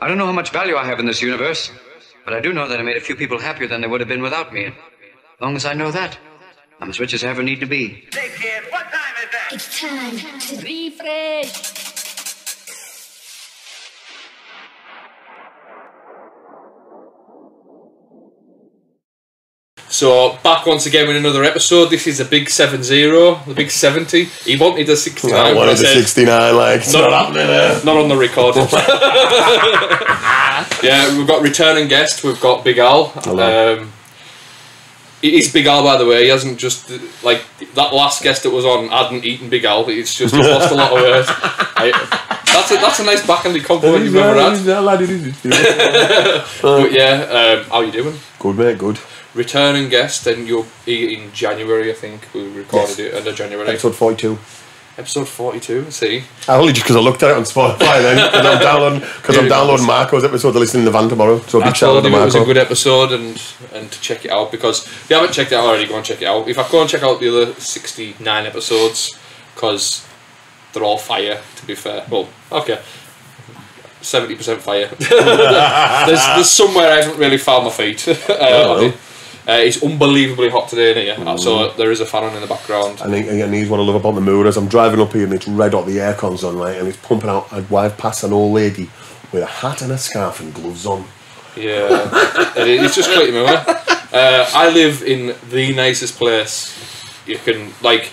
I don't know how much value I have in this universe, but I do know that I made a few people happier than they would have been without me. As long as I know that, I'm as rich as I ever need to be. Hey kid, what time is that? It's time to Riffresh. So back once again with another episode. This is a big 7-0, the big 70. He wanted a 69. I wanted the said, 69, like, it's Not- not happening there. Not on the record. yeah, we've got returning guest. We've got Big Al. Um, it is Big Al, by the way. He hasn't just like that last guest that was on hadn't eaten Big Al. It's just he's lost a lot of weight. I- that's a that's a nice backhanded compliment you've ever had. But yeah, um, how you doing? Good, mate, good. Returning guest, and you're in January, I think we recorded Yes. it of January. Episode 42. Episode forty-two. See, I only just because I looked at it on Spotify then, because I'm downloading, because I'm downloading Marco's episode to listen in the van tomorrow. So I big shout out told to it was a good episode and and to check it out because if you haven't checked it out already, go and check it out. If I go and check out the other sixty-nine episodes because they're all fire. To be fair, well, okay, seventy percent fire. there's there's somewhere I haven't really found my feet. uh. Uh, it's unbelievably hot today in here, so there is a fan on in the background. And, and he's what I love about the mood I'm driving up here and it's red hot, the aircon's on, right, and it's pumping out. I'd drive past an old lady with a hat and a scarf and gloves on. Yeah, it- it's just quite me. Uh, I live in the nicest place you can like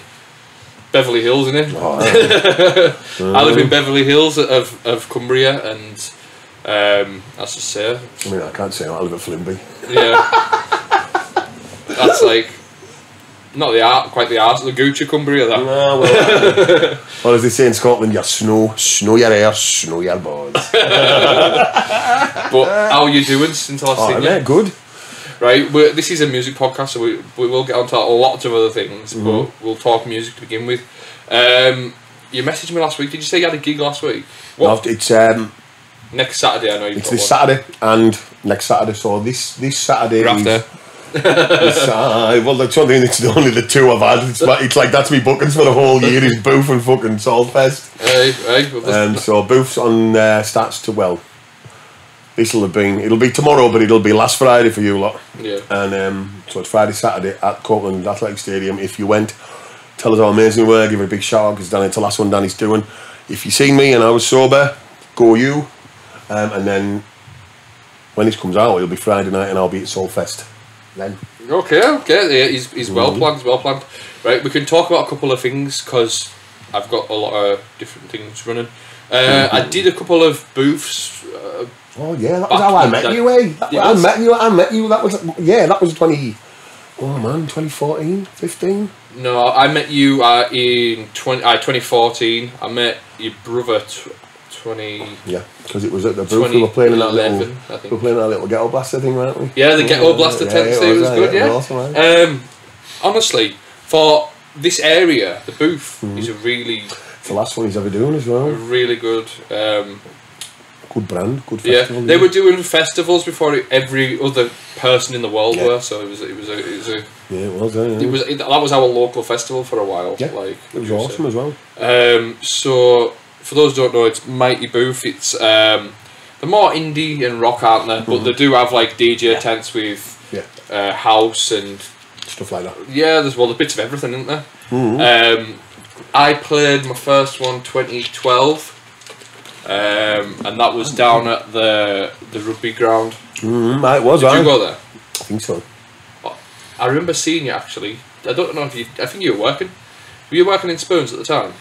Beverly Hills, in it. Oh, yeah. I live in Beverly Hills of, of Cumbria, and um, that's just say, I mean, I can't say I live at Flimby. yeah, that's like not the art, quite the art of the Gucci Cumbria. That Ah, well, or as they say in Scotland, you snow, snow your hair, snow your balls. but how are you doing since I last Oh, seen you? mate, good. Right, we're, this is a music podcast, so we, we will get onto lots of other things, but we'll talk music to begin with. Um, you messaged me last week. Did you say you had a gig last week? What? It's um, Next Saturday, I know you've this one. Saturday and next Saturday. So this this Saturday Grafter. is. Uh, well, that's. It's only the two I've had. It's, like- it's like that's me bookings for the whole year. Is Booth and fucking Solfest. Hey, hey, Um, so Booth's on uh, starts to well. This will have been. It'll be tomorrow, but it'll be last Friday for you lot. yeah. And um, so it's Friday, Saturday at Copeland Athletic Stadium. If you went, tell us how amazing we were. Give it a big shout out because Dan, it's the last one Danny's doing. If you seen me and I was sober, go you. Um, and then when this comes out, it'll be Friday night and I'll be at Solfest. Then Okay, okay. Yeah, he's, he's Mm-hmm. well planned. Well planned. Right, we can talk about a couple of things because I've got a lot of different things running. Uh, Mm-hmm. I did a couple of booths. Uh, oh yeah, that was how I met the- you. Eh? That- Yeah, I met you. I met you. That was yeah. That was twenty. Oh man, 2014, 15. no, I met you uh, in 20, uh, 2014. I met your brother 20. Yeah, because it was at the booth. We were playing in that little. 2011, I think. We were playing that little ghetto blaster thing, weren't we? Yeah, the Ghetto Blaster yeah, it stay was, uh, good, yeah. awesome, um, honestly, for this area, the booth Mm-hmm. is a really, It's the last one he's ever doing as well. really good. Um, Good brand, good festival. yeah, they were doing festivals before every other person in the world Yeah. were. So it was, it was, a, it was a, Yeah, it was. Yeah, yeah. it was it, that was our local festival for a while. Yeah, like it was awesome as well. Um, so for those who don't know, it's Mighty Booth. It's um, they're more indie and rock, aren't they? But they do have like DJ tents with Mm-hmm. Yeah, uh, house and stuff like that. Yeah, there's well, there's bits of everything, isn't there? Mm-hmm. Um, I played my first one 2012, um, and that was down at the the rugby ground. Mm, it was. Did I you go there? I think so. I remember seeing you actually. I don't know if you. I think you were working. Were you working in Spoons at the time?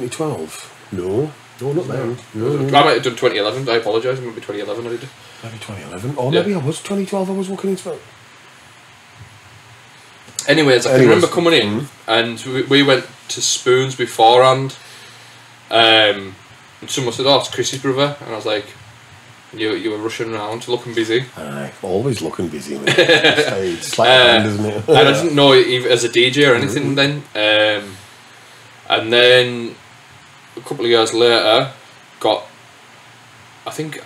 2012. No, no, not then. I No, no. might have done 2011. I apologise. Maybe 2011 I did. Maybe 2011. Or Yeah. maybe I was 2012. I was walking in Spoon. Anyways, I can Anyways, remember coming in and we, we went to Spoons beforehand. Um, and someone said, "Oh, it's Chrissy's brother," and I was like, "You you were rushing around, looking busy." Aye, always looking busy. It's like Uh, band, isn't it? and I didn't know even as a DJ or anything then. Um, and then a couple of years later, got. I think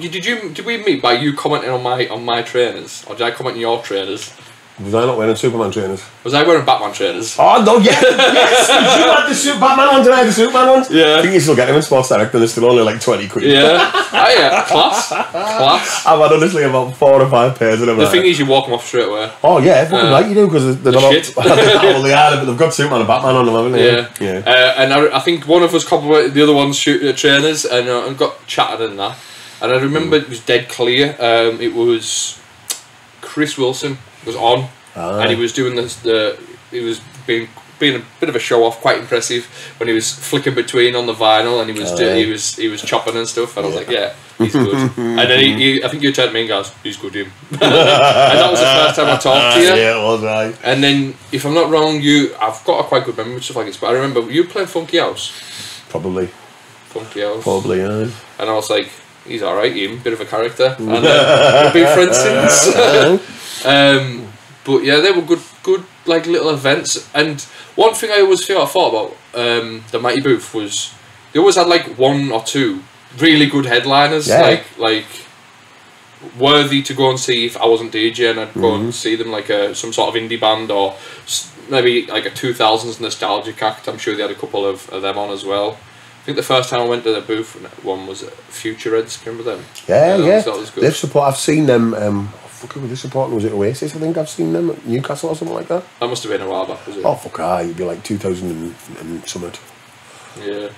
did you did we meet by you commenting on my on my trainers or did I comment on your trainers? Was I not wearing Superman trainers? Was I wearing Batman trainers? Oh no, yes, yes! you had the Super Batman ones and I had the Superman ones. Yeah. I think you still get them in Sports Direct and they're still only like twenty quid. Yeah. oh yeah. Class. Class. I've had honestly about four or five pairs of them. The thing is, you walk them off straight away. oh yeah, fucking Uh, right you do because they're the not. shit. well, they are, but they've got Superman and Batman on them, haven't they? Yeah. yeah. Uh, and I, I think one of us complimented the other one's shoot, uh, trainers and, uh, got chatted and that. And I remember it was dead clear. Um, it was Chris Wilson was on, Ah. and he was doing this. The he was being being a bit of a show off, quite impressive when he was flicking between on the vinyl and he was do, Oh, yeah. he was he was chopping and stuff. And I was like, yeah, he's good. and then he, he, I think you turned to me and goes, he's good, him. and that was the first time I talked to you. yeah, it was right. And then, if I'm not wrong, you I've got a quite good memory with stuff like this, but I remember you playing Funky House. Probably, Funky House. probably, yeah. And I was like, he's alright, him, bit of a character. And uh, we've been friends since. um, but yeah, they were good, good like little events. And one thing I always feel I thought about um, the Mighty Booth was they always had like one or two really good headliners, Yeah. like like worthy to go and see if I wasn't DJing. I'd go and see them like a some sort of indie band or maybe like a two thousands nostalgic act. I'm sure they had a couple of, of them on as well. I think the first time I went to the booth one was Future Reds. Remember them? Yeah, that yeah. was- that was good. They've support. I've seen them. Um, oh, fuck, who were they supporting? Was it Oasis? I think I've seen them at Newcastle or something like that. That must have been a while back, was it? Oh fuck, ah, you'd be like two thousand and, and something. Yeah.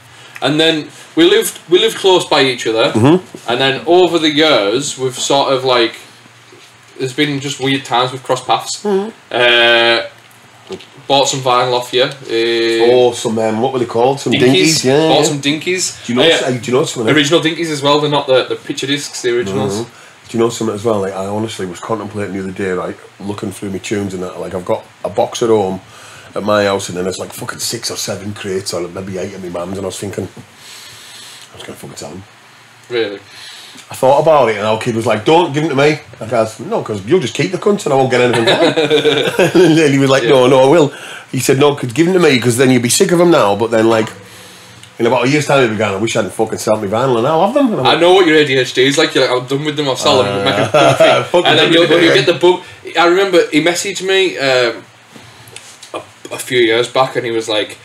And then we lived we lived close by each other, Mm-hmm. and then over the years we've sort of like there's been just weird times we've crossed paths. Mm-hmm. Uh, bought some vinyl off you. Uh, Oh, some um, what were they called? Some dinkies. dinkies. Yeah. Bought yeah. some dinkies. do you know? Uh, do you know something? original dinkies as well. They're not the, the picture discs, the originals. Do you know something as well? Like I honestly was contemplating the other day, like looking through my tunes and that. Like I've got a box at home at my house, and then there's like fucking six or seven crates, or maybe eight of my mum's, and I was thinking, I was gonna fucking tell them. Really. I thought about it, and our kid was like, "Don't give them to me." I goes, "No, because you'll just keep the cunts, and I won't get anything." and then he was like, "No, no, I will." He said, "No, cause give them to me, because then you'd be sick of them now, but then like." In about a year's time, he'll be going, I wish I hadn't fucking sold me vinyl and I'll have them. I'm I like, know what your ADHD is like. You're like, I'm done with them. I'll sell them. Make a. Fucking and then you'll, you'll get the book. I remember he messaged me um, a, a few years back, and he was like,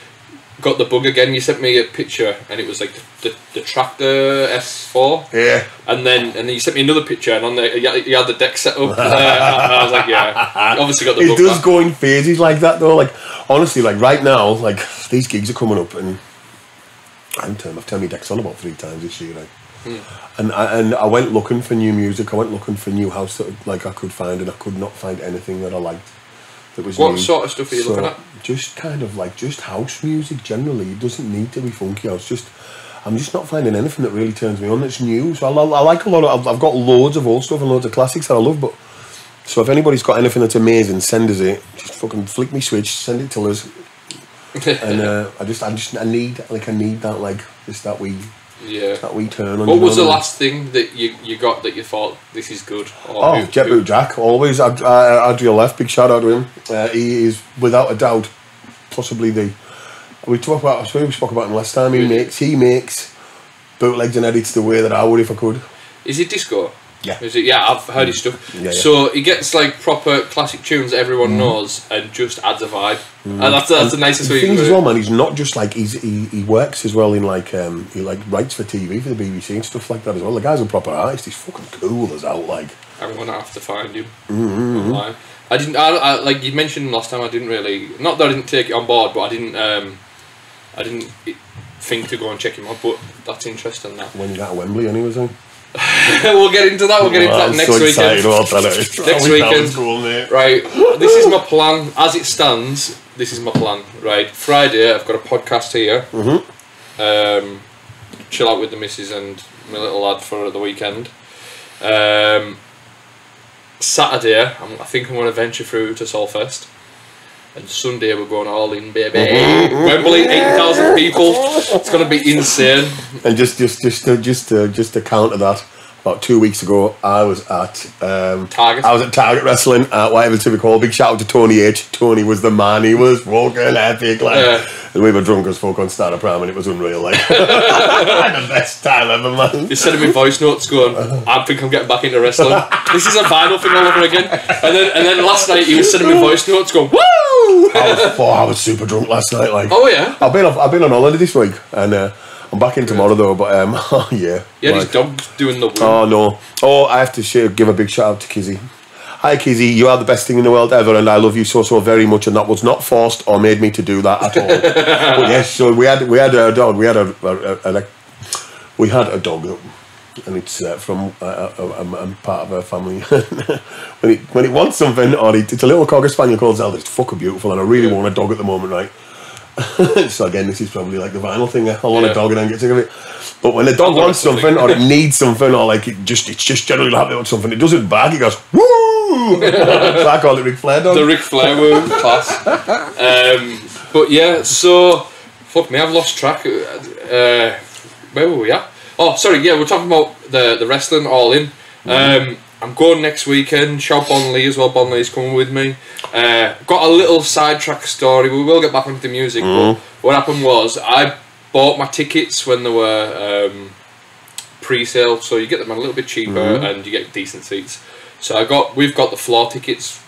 "Got the bug again." You sent me a picture, and it was like the, the, the Traktor S4. yeah. And then and then you sent me another picture, and on the you had, you had the deck set up. Uh, and I was like, "Yeah, obviously got the It book." does back. go in phases like that though. Like honestly, like right now, like these gigs are coming up, and I'm telling, I've turned my decks on about three times this year. Like, Hmm. and I, and I went looking for new music. I went looking for new house that like I could find, and I could not find anything that I liked. That was What new. sort of stuff are you looking at? Just kind of like just house music generally. It doesn't need to be funky house. Just I'm just not finding anything that really turns me on that's new. So I, I like a lot of. I've, I've got loads of old stuff and loads of classics that I love, but. So if anybody's got anything that's amazing, send us it. Just fucking flick me switch, send it to us, and uh, I just, I just, I need, like, I need that, like, just that we, yeah. that we turn on. What was the last thing that you, you got that you thought this is good? Or Oh, who- who- Boot Jack, always. Ad, uh, Adriel left, big shout out to him. Uh, he is, without a doubt, possibly the. We talked about. I swear we spoke about him last time. He makes, he makes bootlegs and edits the way that I would if I could. Is it disco? Yeah. Yeah, I've heard his stuff. Yeah, yeah. So he gets like proper classic tunes that everyone knows and just adds a vibe. And that's that's the nicest way thing as well, man. He's not just like he's he, he works as well in like um he like writes for TV for the BBC and stuff like that as well. The guy's a proper artist. He's fucking cool as out. Like I'm gonna have to find him Mm-hmm. online. I didn't. I, I, like you mentioned last time. I didn't really. Not that I didn't take it on board, but I didn't. Um, I didn't think to go and check him out. But that's interesting. That when you got Wembley, anyway. So. we'll get into that. We'll get into that I'm next so weekend. Next weekend. cool. Right, this is my plan. As it stands, this is my plan. Right, Friday I've got a podcast here. Mm-hmm. Um, chill out with the missus and my little lad for the weekend. Um, Saturday, I'm, I think I'm going to venture through to Solfest. And Sunday we're going all in, baby. Wembley, eight thousand people. It's going to be insane. And just, just, just, to, just, to, uh, just to counter that, about two weeks ago, I was at um, Target. I was at Target Wrestling at whatever to be called. Big shout out to Tony H. Tony was the man. He was fucking epic, like, Yeah. and we were drunk as fuck on Starter Prime, and it was unreal. Like, I had the best time ever, man. You're sending me voice notes going, I think I'm getting back into wrestling. this is a vinyl thing all over again. And then and then last night he was sending me voice notes going, Woo! I was, oh, I was super drunk last night. Like, Oh yeah. I've been off, I've been on holiday this week, and uh, I'm back in tomorrow though. But um, oh yeah, Yeah, like- his dog's doing the woo. Oh no! Oh, I have to share, give a big shout out to Kizzy. Hi Kizzy, you are the best thing in the world ever, and I love you so so very much. And that was not forced or made me to do that at all. but yes, so we had we had a dog. We had a, a, a, a we had a dog, and it's uh, from uh, uh, um, part of her family. when it when it wants something, or it, it's a little cocker spaniel called Zelda. It's fucking beautiful, and I really want a dog at the moment, right? so again, this is probably like the vinyl thing. I want Yeah. a dog and then get sick of it. But when the dog wants something. something, or it needs something, or like it just it's just generally happy with something, it doesn't bag. It goes woo. so I call it Ric Flair dog. The Ric Flair woo class. Um, but yeah, so fuck me, I've lost track. Uh, where were we at? Oh, sorry. Yeah, we're talking about the the wrestling all in. Um, I'm going next weekend. Shout Bonley as well. Bon Lee's coming with me. Uh, got a little sidetrack story. We will get back into the music. But what happened was I bought my tickets when they were um, pre-sale, so you get them a little bit cheaper and you get decent seats. So I got we've got the floor tickets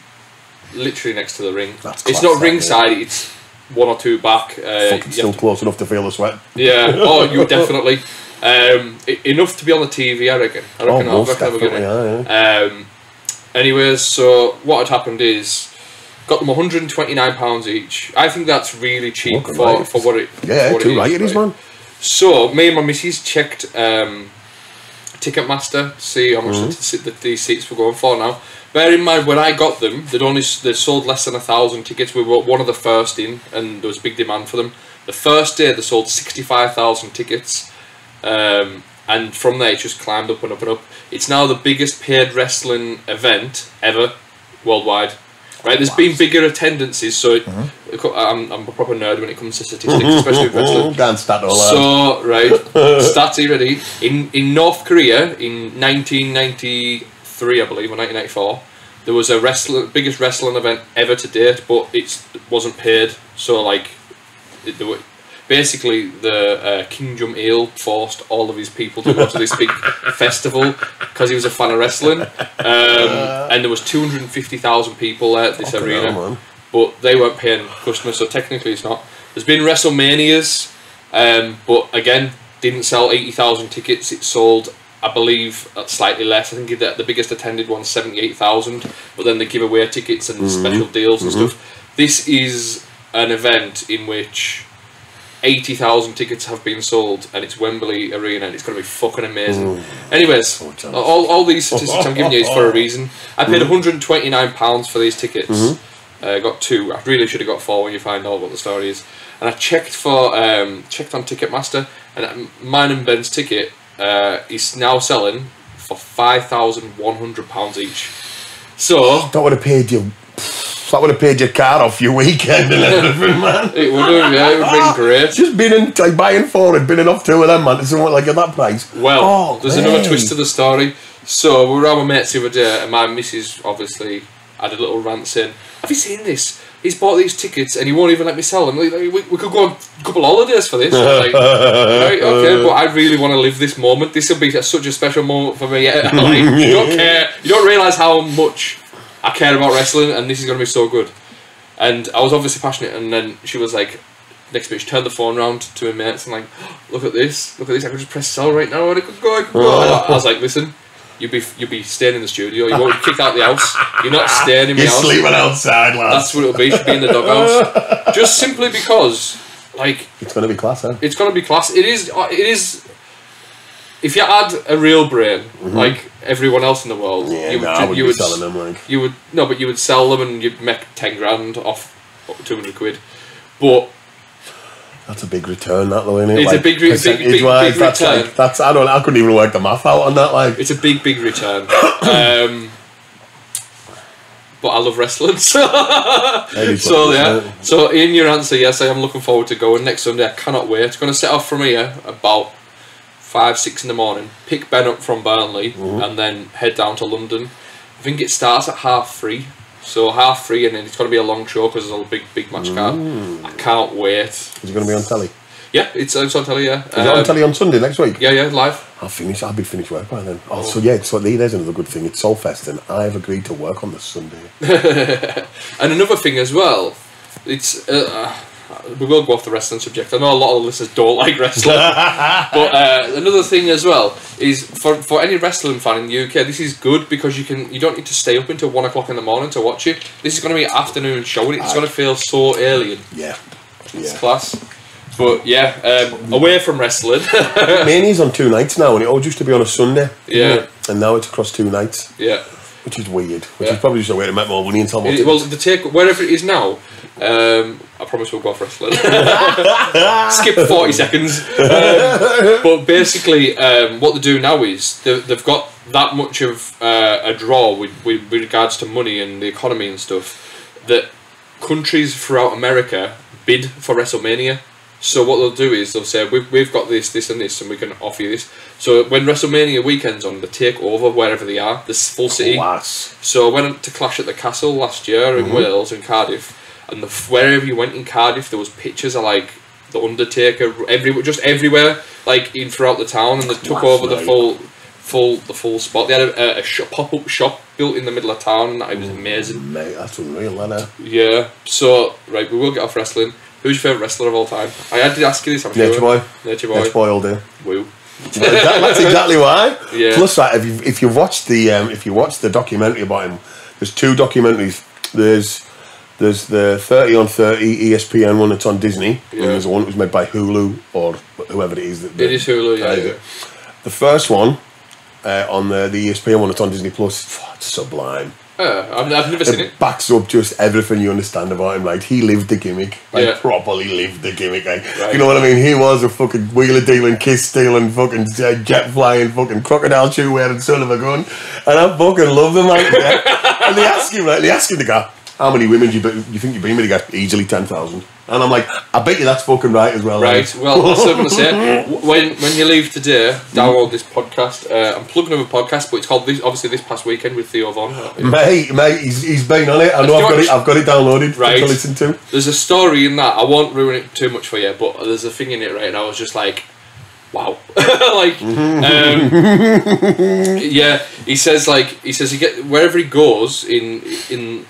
literally next to the ring. That's it's not that, ringside. It's one or two back. Uh, Fucking still have to- close enough to feel the sweat. yeah. Oh, you definitely. Um, enough to be on the TV, I reckon. I reckon, Oh, I reckon definitely, gonna- yeah, Um, anyways, so what had happened is got them 129 pounds each. I think that's really cheap for, right. for what it. Yeah, what too right it is, man. So me and my missus checked um, Ticketmaster to see how much Mm-hmm. the, t- the, these seats were going for. Now, bear in mind when I got them, they'd only they sold less than a thousand tickets. We were one of the first in, and there was big demand for them. The first day they sold 65,000 tickets. Um, and from there, it just climbed up and up and up. It's now the biggest paid wrestling event ever worldwide. Right, there's been bigger attendances, so it, I'm, I'm a proper nerd when it comes to statistics, especially with wrestling. Start all. So right, stats are ready? In in North Korea in 1993, I believe, or 1994, there was a wrestling biggest wrestling event ever to date, but it wasn't paid. So like, it, there were, basically the uh, Kim Jong Il forced all of his people to go to this big festival because he was a fan of wrestling, um, and there was 250,000 people at this arena hell, but they weren't paying customers, so technically it's not. There's been WrestleManias, um, but again, didn't sell 80,000 tickets. It sold, I believe, slightly less. I think the, the biggest attended one 78,000, but then they give away tickets and special deals and stuff. This is an event in which 80,000 tickets have been sold and it's Wembley Arena and it's going to be fucking amazing. Anyways, jealous. all, all these statistics I'm giving you is for a reason. I paid £129 for these tickets. Uh, got two. I really should have got four when you find out what the story is. And I checked for um, checked on Ticketmaster, and um, mine and Ben's ticket uh, is now selling for five thousand one hundred pounds each. So That would have paid you. That would have paid your car off your weekend and everything, man. it would have yeah, it would have been ah, great. Just been in, like buying four and been enough two of them, man. It's something like at that price. Well, Oh, there's another twist to the story. So we were my mates the other day, and my missus obviously had a little rant saying, "Have you seen this? He's bought these tickets, and he won't even let me sell them. Like, we, we could go on a couple of holidays for this." Like, right, okay, but I really want to live this moment. This will be such a special moment for me. Like, you don't care. You don't realize how much I care about wrestling, and this is going to be so good. And I was obviously passionate, and then she was like, next minute she turned the phone around to her mates and like, look at this, look at this, I could just press sell right now and it could go, I could go. I I was like, listen, you'll be you'll be staying in the studio, you won't be kicked out the house, you're not staying in my You're house. sleeping outside, lads. That's what it'll be, she'll be in the doghouse. just simply because, like, It's going to be class, huh? it's gonna be class. It is. uh, It is. If you had a real brain, like everyone else in the world, Mm-hmm. Yeah, you would, no, I wouldn't you be would selling them, like. you would no, but you would sell them and you'd make ten grand off two hundred quid. But That's a big return, that though, isn't it? It's a big re- big- big- big that's return. like that's I don't I couldn't even work the math out on that. Like, it's a big, big return. um, but I love wrestling, so so yeah. So in your answer, yes, I am looking forward to going next Sunday. I cannot wait. It's going to set off from here about five, six in the morning, pick Ben up from Burnley, Mm-hmm. and then head down to London. I think it starts at half three. So half three, and then it's going to be a long show because there's a big, big match card. Mm. I can't wait. Is it going to be on telly? Yeah, it's, it's on telly. Yeah, it on Um, telly on Sunday next week? Yeah, yeah, live. I'll finish. I'll be finished work by then. Oh, so yeah. So there's another good thing. It's Solfest, and I've agreed to work on this Sunday. And another thing as well, it's uh, we will go off the wrestling subject. I know a lot of the listeners don't like wrestling, but uh, another thing as well is for for any wrestling fan in the UK, this is good because you can you don't need to stay up until one o'clock in the morning to watch it. This is going to be an afternoon show, and it's going to feel so alien. Yeah. It's Yeah. class. But yeah, um, away from wrestling. Mania's on two nights now, and it all used to be on a Sunday. Yeah. And now it's across two nights, yeah. which is weird. Which Yeah. is probably just a way to make more money and tell well, the take wherever it is now. Um, I promise we'll go off wrestling. Skip forty seconds. Um, but basically, um, what they do now is they, they've got that much of uh, a draw with, with, with regards to money and the economy and stuff that countries throughout America bid for WrestleMania. So what they'll do is they'll say we've, we've got this, this, and this, and we can offer you this. So when WrestleMania weekend's on, they take over wherever they are, this full city. Class. So I went to Clash at the Castle last year in Wales in Cardiff, and the wherever you went in Cardiff, there was pictures of like the Undertaker every just everywhere, like in throughout the town, and they took Class, over the full, full the full spot. They had a, a, shop, pop up shop built in the middle of town, and it was amazing. Mate, that's unreal, isn't it? Yeah. So right, we will get off wrestling. Who's your favourite wrestler of all time? I had to ask you this. I'm Nature sure. Boy. Nature Boy. Nature Boy all day. Woo. That- that's exactly why. Yeah. Plus that, if you if you watched the um, if you watched the documentary about him, there's two documentaries. There's there's the thirty on thirty E ESPN one that's on Disney, Yeah. and there's one that was made by Hulu or whoever it is. That, It is Hulu. Yeah. that is yeah. it. The first one uh, on the the ESPN one that's on Disney Plus, it's sublime. Uh, I've, I've never seen It it. backs up just everything you understand about him. Like he lived the gimmick, like Yeah. properly lived the gimmick. Like Right. you know what I mean? He was a fucking wheeler dealing, kiss stealing, fucking uh, jet flying, fucking crocodile shoe wearing son of a gun. And I fucking love them like that. and they ask him, like they ask him the guy, how many women do you, you think you've been with? He goes, easily ten thousand. And I'm like, I bet you that's fucking right as well. Right. Well, that's what I'm going to say. When when you leave today, download this podcast. Uh, I'm plugging up a podcast, but it's called this. Obviously, this past weekend with Theo Von. Mate, mate, he's, he's been on it. I know I've got it. I've got it downloaded Right. to listen to. There's a story in that. I won't ruin it too much for you, but there's a thing in it, right? And I was just like, wow, like, um, yeah. He says like he says he get wherever he goes in in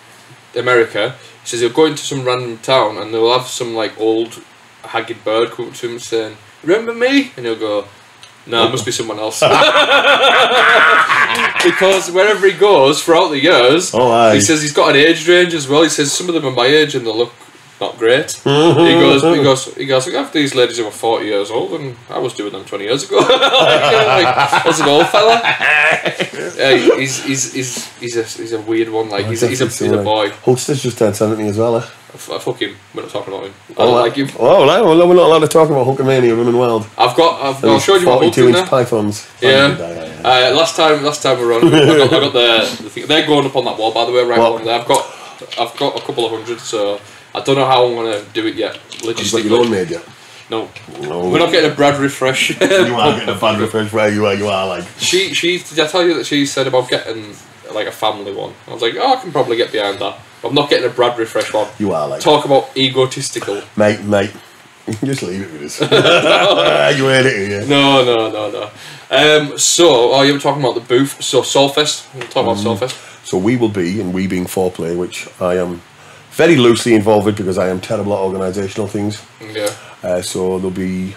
America. He says he'll go into some random town and they'll have some like old haggard bird come up to him saying, "Remember me?" And he'll go. No, it must be someone else. because wherever he goes throughout the years, Oh, he says he's got an age range as well. He says some of them are my age and they look not great. he goes, he goes, he goes. I have these ladies who are forty years old, and I was doing them twenty years ago. like, like, as an old fella, uh, he's, he's, he's, he's a he's a weird one. Like he's, a, he's a he's a boy. Hulkster's just turned 70 as well, eh? I f- I fuck him. We're not talking about him. I don't like him. Oh, well, we're not allowed to talk about Hulkamania running wild. I've got. I've, I'll show you my book 42 in inch there. pythons. Yeah. yeah, yeah. Uh, last time, last time we were on, I got, I got the, the thing. They're going up on that wall, by the way, right there. I've got, I've got a couple of hundred, so I don't know how I'm gonna do it yet. You've got your own made yet? no, No. we're not getting a Brad Riffresh. You are getting a bad refresh where you are, you are like. she, she, did I tell you that she said about getting like a family one? I was like, oh, I can probably get behind that. But I'm not getting a Brad Riffresh one. You are like. Talk about egotistical. Mate, mate. Just leave it with us. you heard it here. No, no, no, no. Um, so, oh, you were talking about the booth. So, Solfest. We'll talk about Mm. Solfest. So we will be, and we being foreplay, which I am very loosely involved with because I am terrible at organisational things. Yeah. Uh, so there'll be.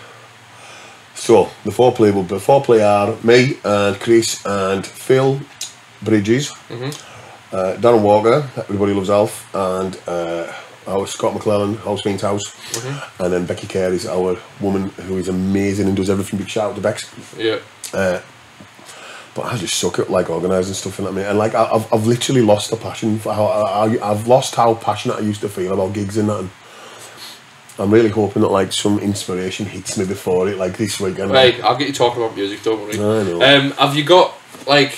So the four foreplay will be foreplay are me and Chris and Phil Bridges, uh, Darren Walker, everybody loves Alf, and uh, our Scott McClellan, House Means House, and then Becky Carey is our woman who is amazing and does everything. Big shout out to Bex. Yeah. But I just suck at like organising stuff and that, mate. And like I- I've, I've literally lost the passion for how I, I, I've lost how passionate I used to feel about gigs and that. And I'm really hoping that like some inspiration hits me before it, like this weekend. Right, I'll get you talking about music. Don't worry. I know. Um, have you got like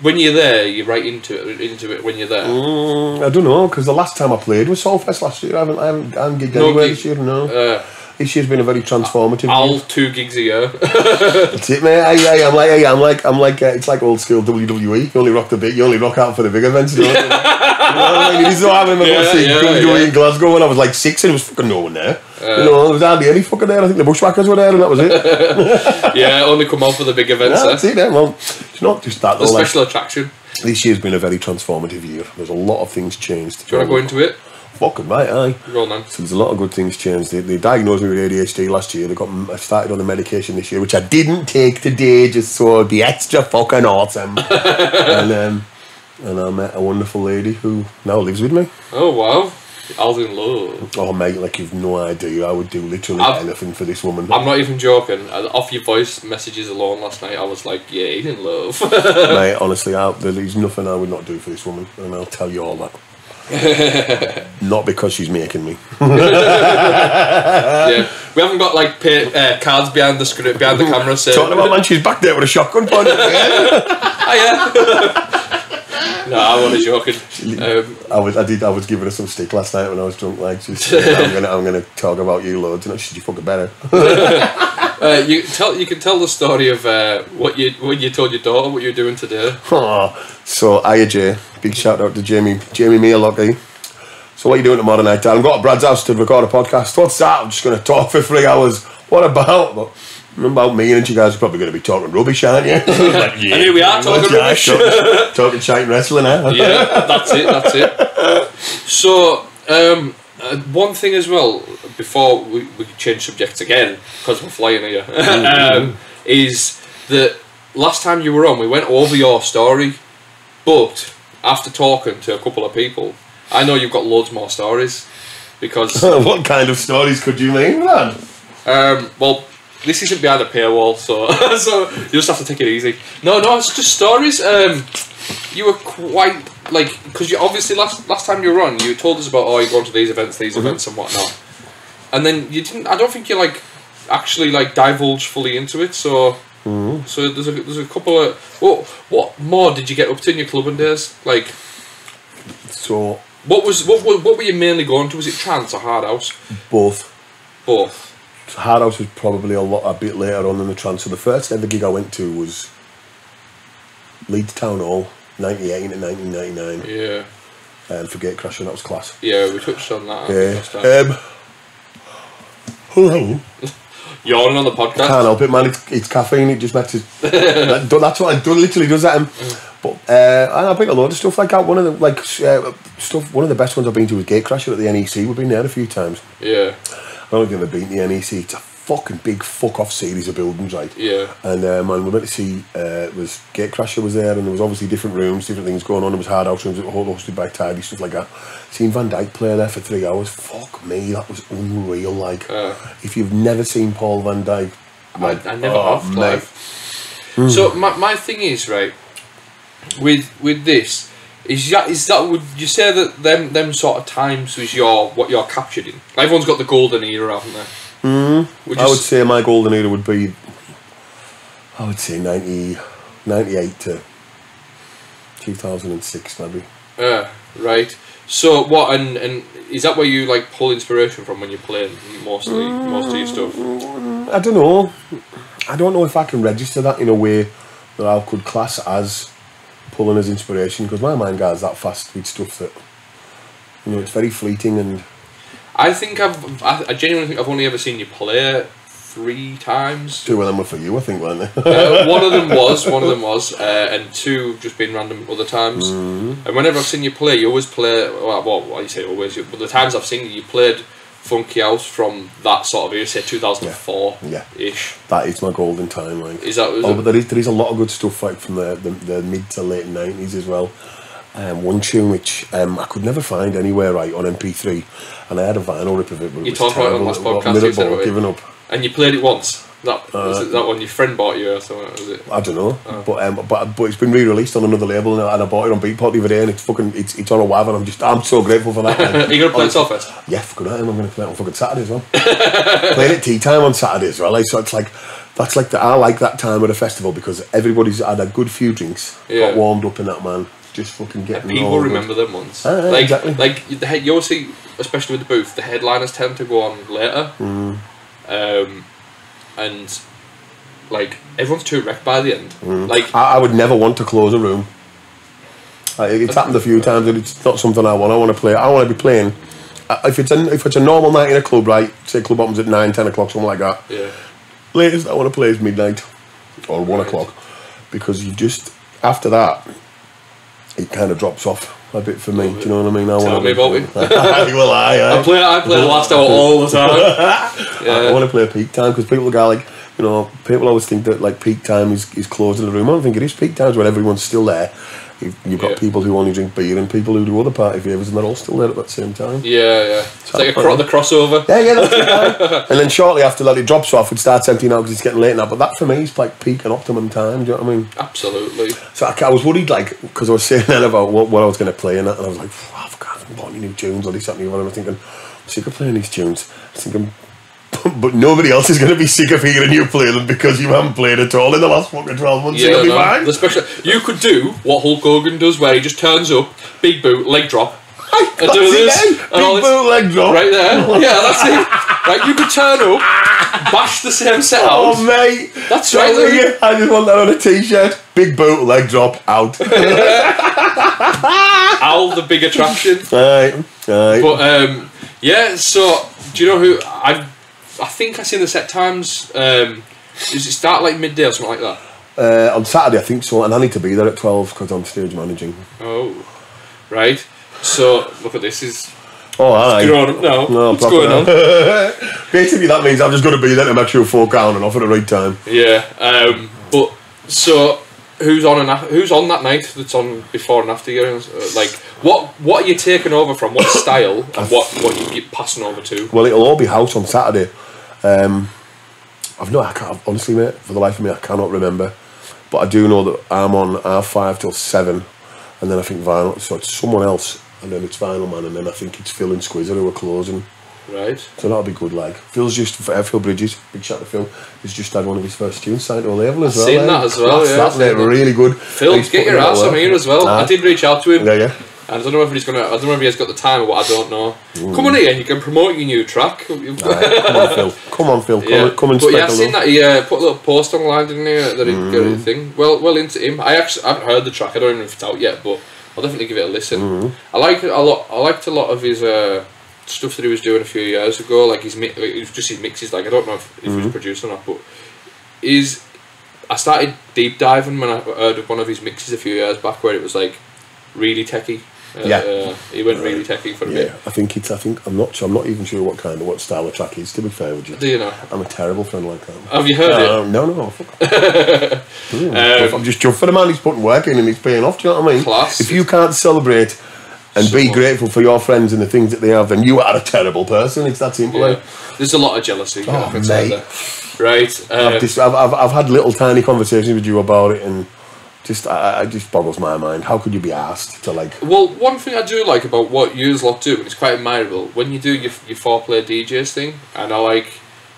when you're there, you're right into it. Into it when you're there. Mm, I don't know because the last time I played was Solfest last year. I haven't, I haven't, I haven't gigged No anywhere gig. this year. No. Uh, This year's been a very transformative. Al year. two gigs a year. That's it, mate. I, I'm like, I, I'm like, I'm like, uh, it's like old school WWE. You only rock the big, you only rock out for the big events. You know, you know what I mean? This is what I remember Yeah, seeing yeah, WWE yeah. in Glasgow when I was like six, and there was fucking no one there. you know, there was hardly any fucking there. I think the Bushwhackers were there, and that was it. yeah, only come on for the big events. yeah, that's it. Then. Well, it's not just that. The Though, like, special attraction. this year's been a very transformative year. There's a lot of things changed. Do you want to go into it? Fucking right, aye. On then. So there's a lot of good things changed. They, they diagnosed me with ADHD last year. They got I started on the medication this year, which I didn't take today, just so it'd be extra fucking awesome. and um, and I met a wonderful lady who now lives with me. Oh wow, I was in love. Oh mate, like you've no idea. I would do literally I've- anything for this woman. I'm not even joking. Uh, Off your voice messages alone last night, I was like, yeah, he's in love. mate, honestly, I, there's nothing I would not do for this woman, and I'll tell you all that. not because she's making me. yeah, we haven't got like pay, uh, cards behind the screen, behind the camera saying, Talking about man, she's back there with a shotgun pointed. at "Oh yeah." no, I wasn't joking. Um, I was, I did, I was giving her some stick last night when I was drunk. Like, she's, I'm gonna, I'm gonna talk about you loads. And she's you fucking better. uh, you tell, you can tell the story of uh, what you when you told your daughter what you're doing today. Aw. so, Aya J, big shout out to Jamie, Jamie Mearlocky. So, what are you doing tomorrow night, Dan? I'm going to Brad's house to record a podcast. What's that? I'm just going to talk for three hours. What about? But, about me and you guys are probably going to be talking rubbish, aren't you? like, yeah. And here we are talking Yeah, rubbish. Talking, talking shite wrestling, huh? yeah, that's it. That's it. So, um, uh, one thing as well before we, we change subjects again because we're flying here um, is that last time you were on, we went over your story, but after talking to a couple of people, I know you've got loads more stories because what kind of stories could you mean, man? um, well. This isn't behind a paywall, so so you just have to take it easy. No, no, it's just stories. Um, you were quite like because you obviously last last time you were on, you told us about oh you're going to these events, these events, and whatnot, and then you didn't. I don't think you like actually like divulged fully into it. So so there's a there's a couple of what what more did you get up to in your clubbing days? Like So, what was what were, what were you mainly going to? Was it trance or hard house? both. Both. Hard House was probably a lot a bit later on than the trance. So the first ever gig I went to was Leeds Town Hall, ninety eight to nineteen ninety nine. Yeah. Um, for Gatecrasher, that was class. Yeah, we touched on that. Yeah. last time. Um, oh, Yawning on the podcast. can't help it, man. It's, it's caffeine. It just makes it. that, that's what I do. Literally does that. Um, but uh, I've been a load of stuff like that. One of the like uh, stuff. One of the best ones I've been to was Gatecrasher at the NEC. We've been there a few times. Yeah. I don't know if you've ever been to the NEC. It's a fucking big fuck off series of buildings, right? Yeah. And um, and we went to see uh, it was Gatecrasher was there, and there was obviously different rooms, different things going on. There was hard house rooms, all hosted by Tidy, stuff like that. Seen Van Dyk play there for three hours. Fuck me, that was unreal. Like, Uh. if you've never seen Paul Van Dyk, I, I never oh, have mate. live. So my, my thing is right with with this is that is that would you say that them them sort of times was your what you're captured in? Everyone's got the golden era, haven't they? Mm, would I would s- say my golden era would be, I would say 90, 98 to two thousand and six, maybe. uh, right. So what and and is that where you like pull inspiration from when you're playing mostly most of your stuff? Mm, I don't know. I don't know if I can register that in a way that I could class as pulling as inspiration because my mind goes that fast with stuff that you know it's very fleeting and I think I've I, I genuinely think I've only ever seen you play three times. two of them were for you I think weren't they? Uh, one of them was, one of them was, uh, and two just been random other times. Mm-hmm. And whenever I've seen you play, you always play. Well, well what do you say always? But the times I've seen you, you played Funky House from that sort of era, say two thousand and four, Yeah. ish. that is my golden time like. Is that? Oh, it- but there is there is a lot of good stuff like from the the, the mid to late nineties as well. Um, one tune which um, I could never find anywhere right on MP3, and I had a vinyl rip of it. But it You was talked about it on last podcast, middle you said ball, about it. giving up. And you played it once. That was Uh, it that one your friend bought you or something? Was it? I don't know, Oh. but um, but but it's been re-released on another label, and I, and I bought it on Beatport the other day, and it's fucking it's, it's on a WAV, and I'm just I'm so grateful for that. Are you gonna play it Honestly. Solfest? Yeah, fucking right, I'm going to play it on fucking Saturday as well. Playing at tea time on Saturday as well. Like, so it's like that's like the, I like that time of the festival because everybody's had a good few drinks, Yeah. got warmed up in that man, just fucking getting People all good. remember them ones. Ah, like, exactly. like the head, you always see, especially with the booth, the headliners tend to go on later. Mm. Um, and like everyone's too wrecked by the end. Mm. Like I, I would never want to close a room. Like, it's happened a few times, and it's not something I want. I want to play. I want to be playing. Uh, If it's a, if it's a normal night in a club, right? Say club opens at nine, ten o'clock, something like that. yeah, Latest I want to play is midnight or one o'clock, because you just after that, it kind of drops off a bit for me. Do you know what I mean? I Tell wanna me be- about it. well, I, I, I play I play the last hour all the time. I want to play peak time because people go like, you know, people always think that like peak time is, is closing the room. I don't think it is. Peak times when everyone's still there. You've, you've got Yeah. people who only drink beer and people who do other party favours and they're all still there at that same time. yeah, yeah. It's like a cro- the crossover. Yeah, yeah, that's it. and then shortly after that, it drops off and starts emptying out because it's getting late now. But that for me is like peak and optimum time. Do you know what I mean? Absolutely. So I, I was worried, like, because I was saying then about what, what I was going to play and that, and I was like, "Phew, I've got any new tunes or this, that, and the other. And I'm thinking, I'm sick of playing these tunes. I was thinking, but nobody else is going to be sick of hearing you play them because you haven't played at all in the last fucking 12 months. Yeah, you'll be no, fine. the special. You could do what Hulk Hogan does, where he just turns up, big boot, leg drop, and do this, Big this- bootleg drop. right there. Yeah, that's it. Right, you could turn up, bash the same set out. Oh, mate. That's right, yeah, I just want that on a t shirt. Big boot, leg drop, out. Al, the big attraction. Aye, aye. But um, yeah, so do you know who I? I think I seen the set times. Um, does it start like midday or something like that? Uh, on Saturday, I think so, and I need to be there at 12 because I'm stage managing. Oh, right. So look at this. Is Oh, aye. going on now? No, What's going on? Basically, that means I'm just going to be there to make sure folk count and off at the right time. Yeah. Um, but so who's on and who's on that night? That's on before and after you. Uh, Like what? What are you taking over from? What style and what what you passing over to? Well, it'll all be house on Saturday. Um, I've no, I can't, honestly, mate, for the life of me, I cannot remember. But I do know that I'm on R5 till 7, and then I think Vinyl, so it's someone else, and then it's Vinyl Man, and then I think it's Phil and Squizzer who are closing. Right. So that'll be good, like. Phil's just, uh, Phil Bridges, big shout to Phil, he's just had one of his first tunes signed to a label as I've well. seen eh? that as well, Class, yeah, that, I've seen mate, that. really good. Phil, get your ass on here as well. Ah. I did reach out to him. Yeah, yeah. And I don't know if he's gonna. I don't know if he has got the time or what. I don't know. Come on here, you can promote your new track. Right, come on, Phil. Come on, Phil. Come, Yeah, come and but yeah, I've the seen that he uh, put a little post online, didn't he? That he got Mm. a thing. Well, well into him. I actually I haven't heard the track. I don't even know if it's out yet, but I'll definitely give it a listen. Mm. I like it a lot. I liked a lot of his uh, stuff that he was doing a few years ago. Like his mi- like, it was just his mixes. Like I don't know if, if Mm-hmm. he was produced or not, but is I started deep diving when I heard of one of his mixes a few years back, where it was like really techie. Uh, Yeah. uh, he went really techie for a Yeah, bit. I think it's. I think I'm not sure. I'm not even sure what kind of what style of track is. To be fair with you, Do you know? I'm a terrible friend like that. Have you heard it? Uh, no, no, fuck. Mm. I'm just chuffed for the man. He's putting work in and he's paying off. Do you know what I mean? Class. If you can't celebrate and be So- grateful for your friends and the things that they have, then you are a terrible person. It's that simple. Yeah. eh? There's a lot of jealousy. Oh, mate. Right. Uh, I've, just, I've, I've, I've had little tiny conversations with you about it, and just I, I just boggles my mind. How could you be asked to like? well, one thing I do like about what you lot do, and it's quite admirable, when you do your, your four player DJs thing, and I like,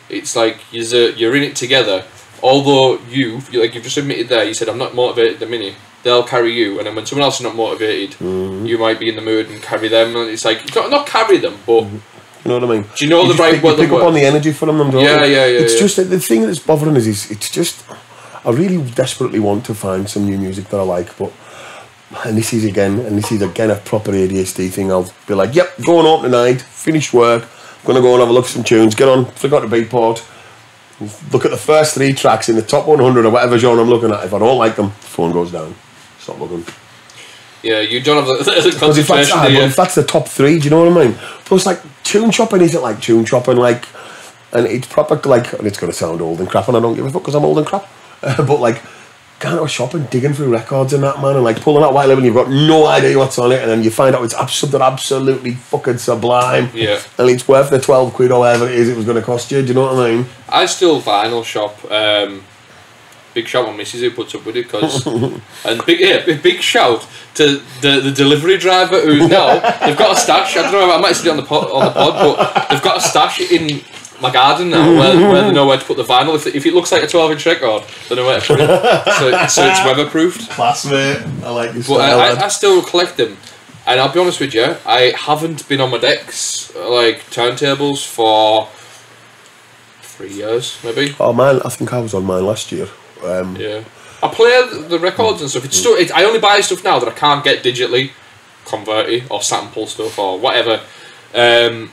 it's like you're, you're in it together. Although you, you, like you've just admitted there, you said I'm not motivated at the minute. They'll carry you, and then when someone else is not motivated, Mm-hmm. you might be in the mood and carry them. And it's like not, not carry them, but You know what I mean? Do you know the right pick, you word- pick up on the energy from them, don't Yeah, you? yeah, yeah, It's yeah. just that the thing that's bothering us is it's just I really desperately want to find some new music that I like, but and this is again and this is again a proper ADHD thing. I'll be like, yep, going home tonight, finish work, gonna go and have a look at some tunes, get on, forgot the beatport. Look at the first three tracks in the top 100 or whatever genre I'm looking at. If I don't like them, the phone goes down. Stop looking. yeah, you don't have the, the Because if that's, ah, but if that's the top three, do you know what I mean? Plus, like, tune chopping isn't like tune chopping, like, and it's proper, like, and it's going to sound old and crap, and I don't give a fuck because I'm old and crap. but, like, going to a shop and digging through records and that, man, and, like, pulling out white label, and you've got no idea what's on it, and then you find out it's abs- something absolutely fucking sublime. Yeah. And it's worth the 12 quid or whatever it is it was going to cost you, do you know what I mean? I still vinyl shop. Um, big shout on Mrs. who puts up with it because and big yeah, big- shout to the, the delivery driver who now they've got a stash. I don't know. I might say it on the pod, on the pod, but they've got a stash in my garden now where, where they know where to put the vinyl. If, if it looks like a twelve inch record, they know where to put it. So, so it's weatherproofed. Class, mate. I like this. But I, I, I still collect them. And I'll be honest with you, I haven't been on my decks like turntables for three years, maybe. Oh man, I think I was on mine last year. Um, Yeah. I play the- records and stuff. It's still, it, I only buy stuff now that I can't get digitally converted or sample stuff or whatever. Um,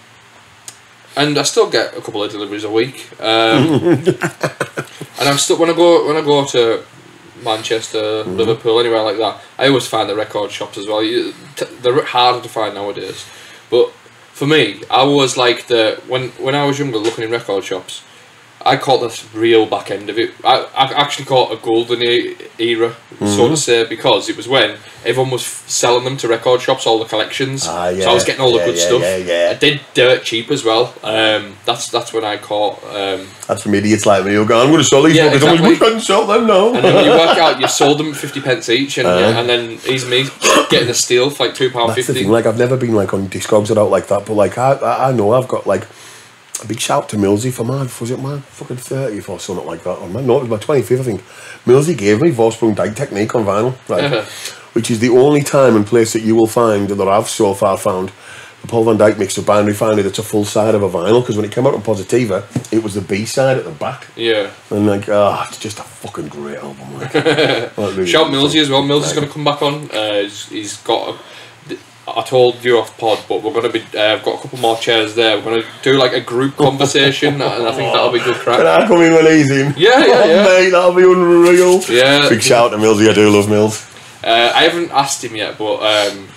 and I still get a couple of deliveries a week. Um, and I'm still when I go when I go to Manchester, Liverpool, anywhere like that, I always find the record shops as well. They're harder to find nowadays. But for me, I was like the when when I was younger, looking in record shops. I caught this real back end of it. I, I actually caught a golden era, so to say, because it was when everyone was f- selling them to record shops, all the collections. Ah, So I was getting all the yeah, good yeah, stuff. yeah, yeah. I did dirt cheap as well. Um, that's that's when I caught. Um, That's from idiots like me who go, I'm going to sell these Yeah. I'm exactly. We couldn't sell them now. and then you work out, you sold them fifty pence each, and Uh-huh. and then he's me getting a steal for like £2.50. Like I've never been like on Discogs or out like that, but like I, I know I've got like a big shout to Millsy for my was it my fucking thirtieth or something like that. Or my no, it was my twenty fifth. I think Millsy gave me Vorsprung Dyk Technik on vinyl, right? Uh-huh. Which is the only time and place that you will find that I've so far found. The Paul Van Dyk mix of Binary Finary that's a full side of a vinyl because when it came out on Positiva, it was the B side at the back. Yeah. And like, ah, it's just a fucking great album. Like. Like, really Shout. Millsy as well. Millsy's Like, going to come back on. Uh, he's, he's got. A, I told you off pod, but we're going to be. Uh, I've got a couple more chairs there. We're going to do like a group conversation, and I think that'll be good Can crack. I come in when he's? Yeah, yeah, oh, yeah. mate, that'll be unreal. Yeah. Big shout to Millsy, I do love Mills. Uh, I haven't asked him yet, but um,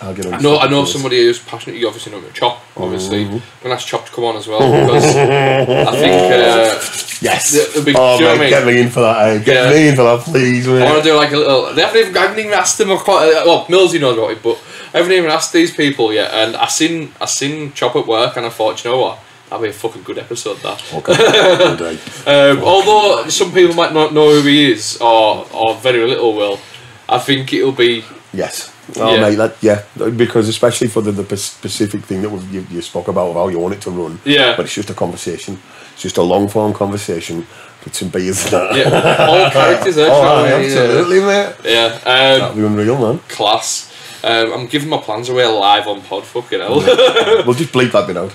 I'll get on I know I know somebody who's passionate. You obviously know him, Chop. Obviously, Mm-hmm. I'm gonna ask Chop to come on as well because I think uh, Yes. Big- oh, mate, I get me in for that, eh? Get Yeah. me in for that, please, I want to do like a little. They haven't even, I haven't even asked them. Quite, uh, well, Millsy knows about it, but I haven't even asked these people yet. And I seen I seen Chop at work, and I thought, you know what, that'd be a fucking good episode. That. Okay. Um, although some people might not know who he is, or or very little will, I think it'll be. Yes. Oh, Yeah. mate, that, yeah. Because especially for the, the specific thing that we- you, you spoke about, of how you want it to run. Yeah. But it's just a conversation. It's just a long form conversation with some beers and that. Yeah, all characters. Oh, shall aye, we? absolutely, mate. Yeah, um, That'd be unreal, man. class. Um, I'm giving my plans away live on pod. Fucking hell. We'll just bleep that bit out.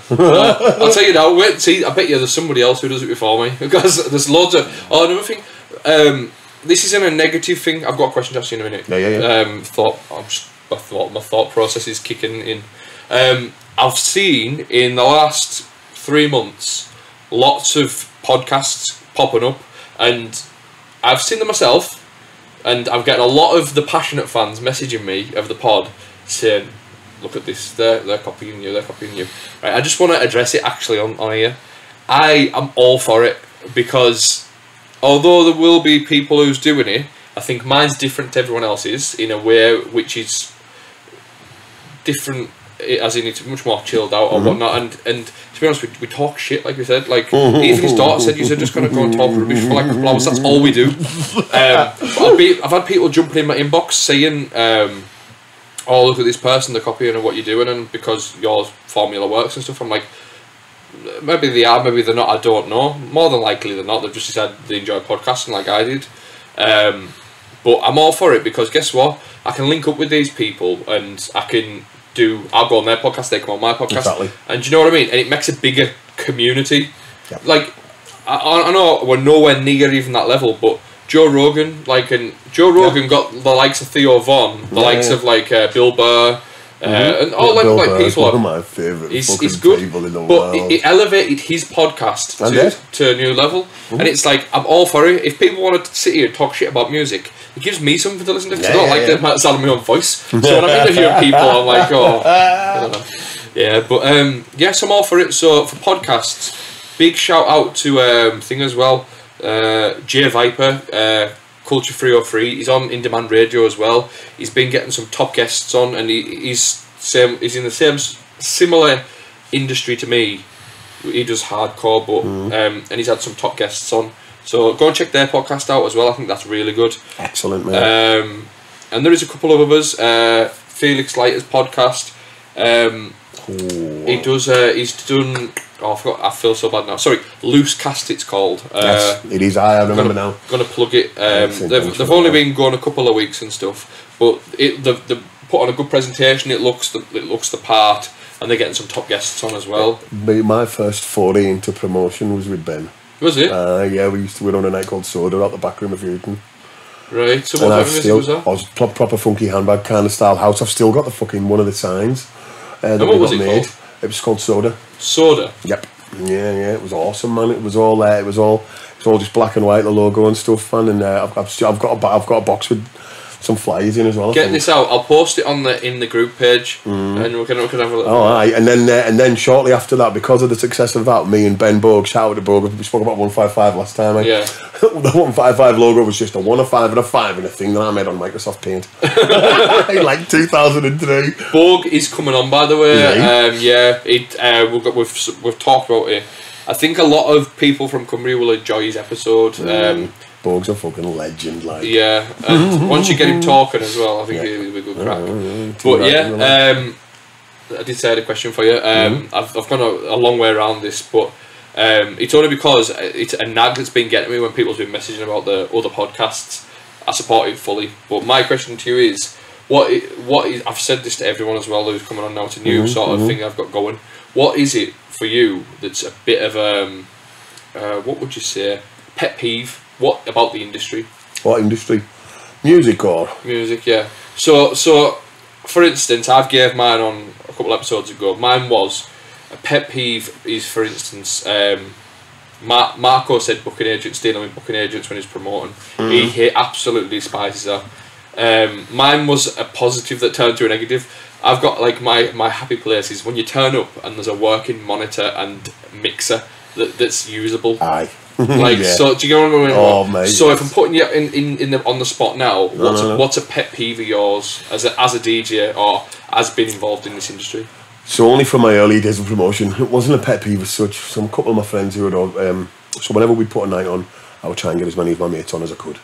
I'll tell you now. Wait, see, I bet you there's somebody else who does it before me because there's loads of. Oh, another thing. Um, this isn't a negative thing. I've got a question to ask you in a minute. Yeah, yeah, yeah. Um, thought. I'm just, my thought. My thought process is kicking in. Um, I've seen in the last three months lots of podcasts popping up, and I've seen them myself, and I'm getting a lot of the passionate fans messaging me of the pod saying, "Look at this, they're they're copying you, they're copying you." Right, I just want to address it actually on on here. I am all for it because although there will be people who's doing it, I think mine's different to everyone else's in a way which is different. As in, it's much more chilled out or whatnot, and and to be honest, we, we talk shit like we said. Like even his daughter said, "You're just going to go and talk rubbish for like a couple hours." That's all we do. Um, I've, be, I've had people jumping in my inbox saying, um, "Oh, look at this person, they're copying of what you're doing," and because your formula works and stuff, I'm like, maybe they are, maybe they're not. I don't know. More than likely, they're not. They've just said they enjoy podcasting like I did. Um, but I'm all for it because guess what? I can link up with these people and I can do. I'll go on their podcast. They come on my podcast. Exactly. And do you know what I mean? And it makes a bigger community. Yep. Like, I, I know we're nowhere near even that level, but Joe Rogan, like, and Joe Rogan got the likes of Theo Von, the Yeah, likes yeah. of like uh, Bill Burr, uh, and all like, like people. one of my favourite He's, fucking he's good, people in the but world. it, it elevated his podcast to, to a new level. Mm-hmm. And it's like I'm all for it. If people want to sit here and talk shit about music, it gives me something to listen to. 'cause I Yeah, don't yeah, like yeah. sound of my own voice. So when I'm interviewing people, I'm like, oh, I yeah. But um, yes, I'm all for it. So for podcasts, big shout out to um, thing as well, uh, Jay Viper. Uh, Culture 303. He's on in demand radio as well. He's been getting some top guests on, and he, he's same. He's in the same similar industry to me. He does hardcore, but um, and he's had some top guests on. So go and check their podcast out as well. I think that's really good. Excellent, mate. Um, and there is a couple of others. Uh, Felix Leiter's podcast. Um, he does. Uh, he's done. Oh, I forgot. I feel so bad now. Sorry, Loose Cast. It's called. Uh, yes, it is. I remember gonna, now. Gonna plug it. Um, they've they've only been going a couple of weeks and stuff, but it they've, they've put on a good presentation. It looks the it looks the part. and they're getting some top guests on as well. My first foray into promotion was with Ben. Was it Uh, yeah, we used to we on a night called Soda out the back room of Newton. right? So And what I've still, was that? I was pro- proper funky handbag kind of style house. I've still got the fucking one of the signs uh, that what was it made. called? It was called Soda. Soda. Yep. Yeah, yeah, it was awesome, man. It was all uh, it was all it was all just black and white, the logo and stuff, man. And uh, I've, I've, I've got a I've got a box with some flyers in as well. Get this out. I'll post it on the in the group page, and we can, we can have a little. Oh, aye. and then uh, and then shortly after that, because of the success of that, me and Ben Bogue, shout out to Bogue, we spoke about one five five last time. eh? Yeah. the one five five logo was just a one, a five, and a five, and a thing that I made on Microsoft Paint, in like two thousand and three. Bogue is coming on, by the way. Um, yeah, it. Uh, we've got we've we've talked about it. I think a lot of people from Cumbria will enjoy his episode. Um, Bogue's a fucking legend, like. yeah, and once you get him talking as well, I think it'll be a good crack. But yeah, um, I did say I had a question for you. Um, Mm-hmm. I've, I've gone a, a long way around this, but um, it's only because it's a nag that's been getting me when people's been messaging about the other podcasts. I support it fully, but my question to you is, what i- what is? I've said this to everyone as well who's coming on now. It's a Mm-hmm, new sort of thing I've got going. What is it for you that's a bit of um, uh, what would you say, pet peeve? What about the industry? What industry? Music or? Music, yeah. So, so, for instance, I've gave mine on a couple episodes ago. Mine was a pet peeve is, for instance, um, Mar- Marco said booking agents dealing with booking agents when he's promoting. He, he absolutely despises that. Um, mine was a positive that turned to a negative. I've got like my my happy place is when you turn up and there's a working monitor and mixer that, that's usable. Aye. Like Yeah. so, do you get what I mean? Oh, mate, So if. I'm putting you in, in, in the on the spot now, what's no, a, no. what's a pet peeve of yours as a as a DJ or as being involved in this industry? So only from my early days of promotion, it wasn't a pet peeve as such. Some couple of my friends who would, um, so whenever we put a night on, I would try and get as many of my mates on as I could.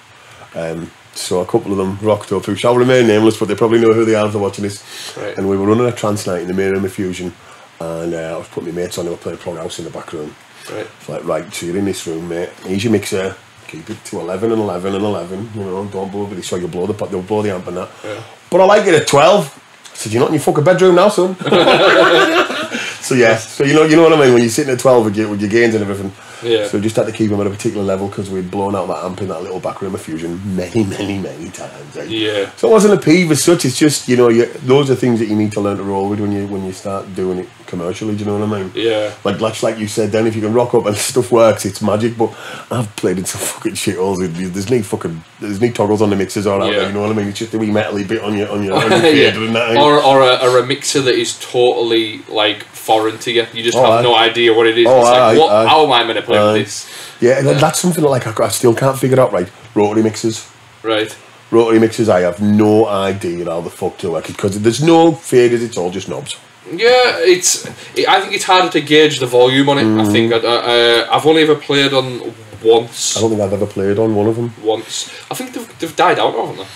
Um, so a couple of them rocked up who shall remain nameless, but they probably know who they are if they're watching this. Right. And we were running a trance night in the Miriam Fusion, and uh, I was putting my mates on. They were playing Prog House in the back room. Right. It's like, right, so you're in this room, mate. Here's your mixer. Keep it to 11 and 11 and 11. You know, don't blow it. So you'll blow the, you'll blow the amp and that. Yeah. But I like it at 12. I said, you're not in your fucking bedroom now, son. so yeah, so you know, you know what I mean. When you're sitting at 12 with your, with your gains and everything. Yeah. So we just had to keep them at a particular level because we'd blown out that amp in that little back room of fusion many, many, many times. eh? Yeah. So it wasn't a peeve as such. It's just you know, you, those are things that you need to learn to roll with when you when you start doing it commercially. Do you know what I mean? Yeah. Like like like you said, then if you can rock up and stuff works, it's magic. But I've played in some fucking shitholes. There's no fucking there's no toggles on the mixers or out Yeah. there. You know what I mean? It's just a wee metally bit on your on your, on your fader and that. eh? Or or a, or a mixer that is totally like foreign to you. You just Oh, have aye. no idea what it is. Oh, it's like, aye, what? How am I going to play This? Yeah, and that's something that like I, I still can't figure out. Right, rotary mixers. Right. Rotary mixers, I have no idea how the fuck to work it because there's no faders. It's all just knobs. Yeah, it's. It, I think it's harder to gauge the volume on it. I think I, uh, I've only ever played on once. I don't think I've ever played on one of them. Once. I think they've, they've died out, haven't they?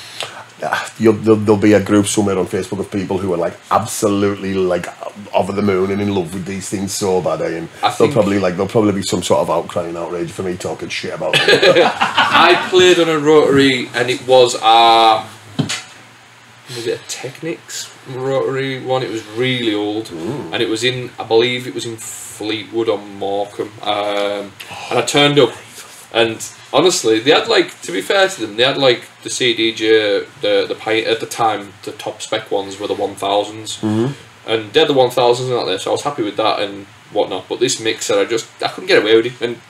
Ah, You'll, there'll, there'll be a group somewhere on Facebook of people who are like absolutely like over the moon and in love with these things so bad, eh? and I there'll probably like there'll probably be some sort of outcry and outrage for me talking shit about them. I played on a rotary, and it was a was it a Technics rotary one? It was really old, and it was in I believe it was in Fleetwood or Morecambe, um, and I turned up, and honestly, they had like to be fair to them, they had like the CDJ, the the pi- at the time the top spec ones were the one and they're the one thousands out there, so I was happy with that and whatnot. But this mixer, I just I couldn't get away with it, and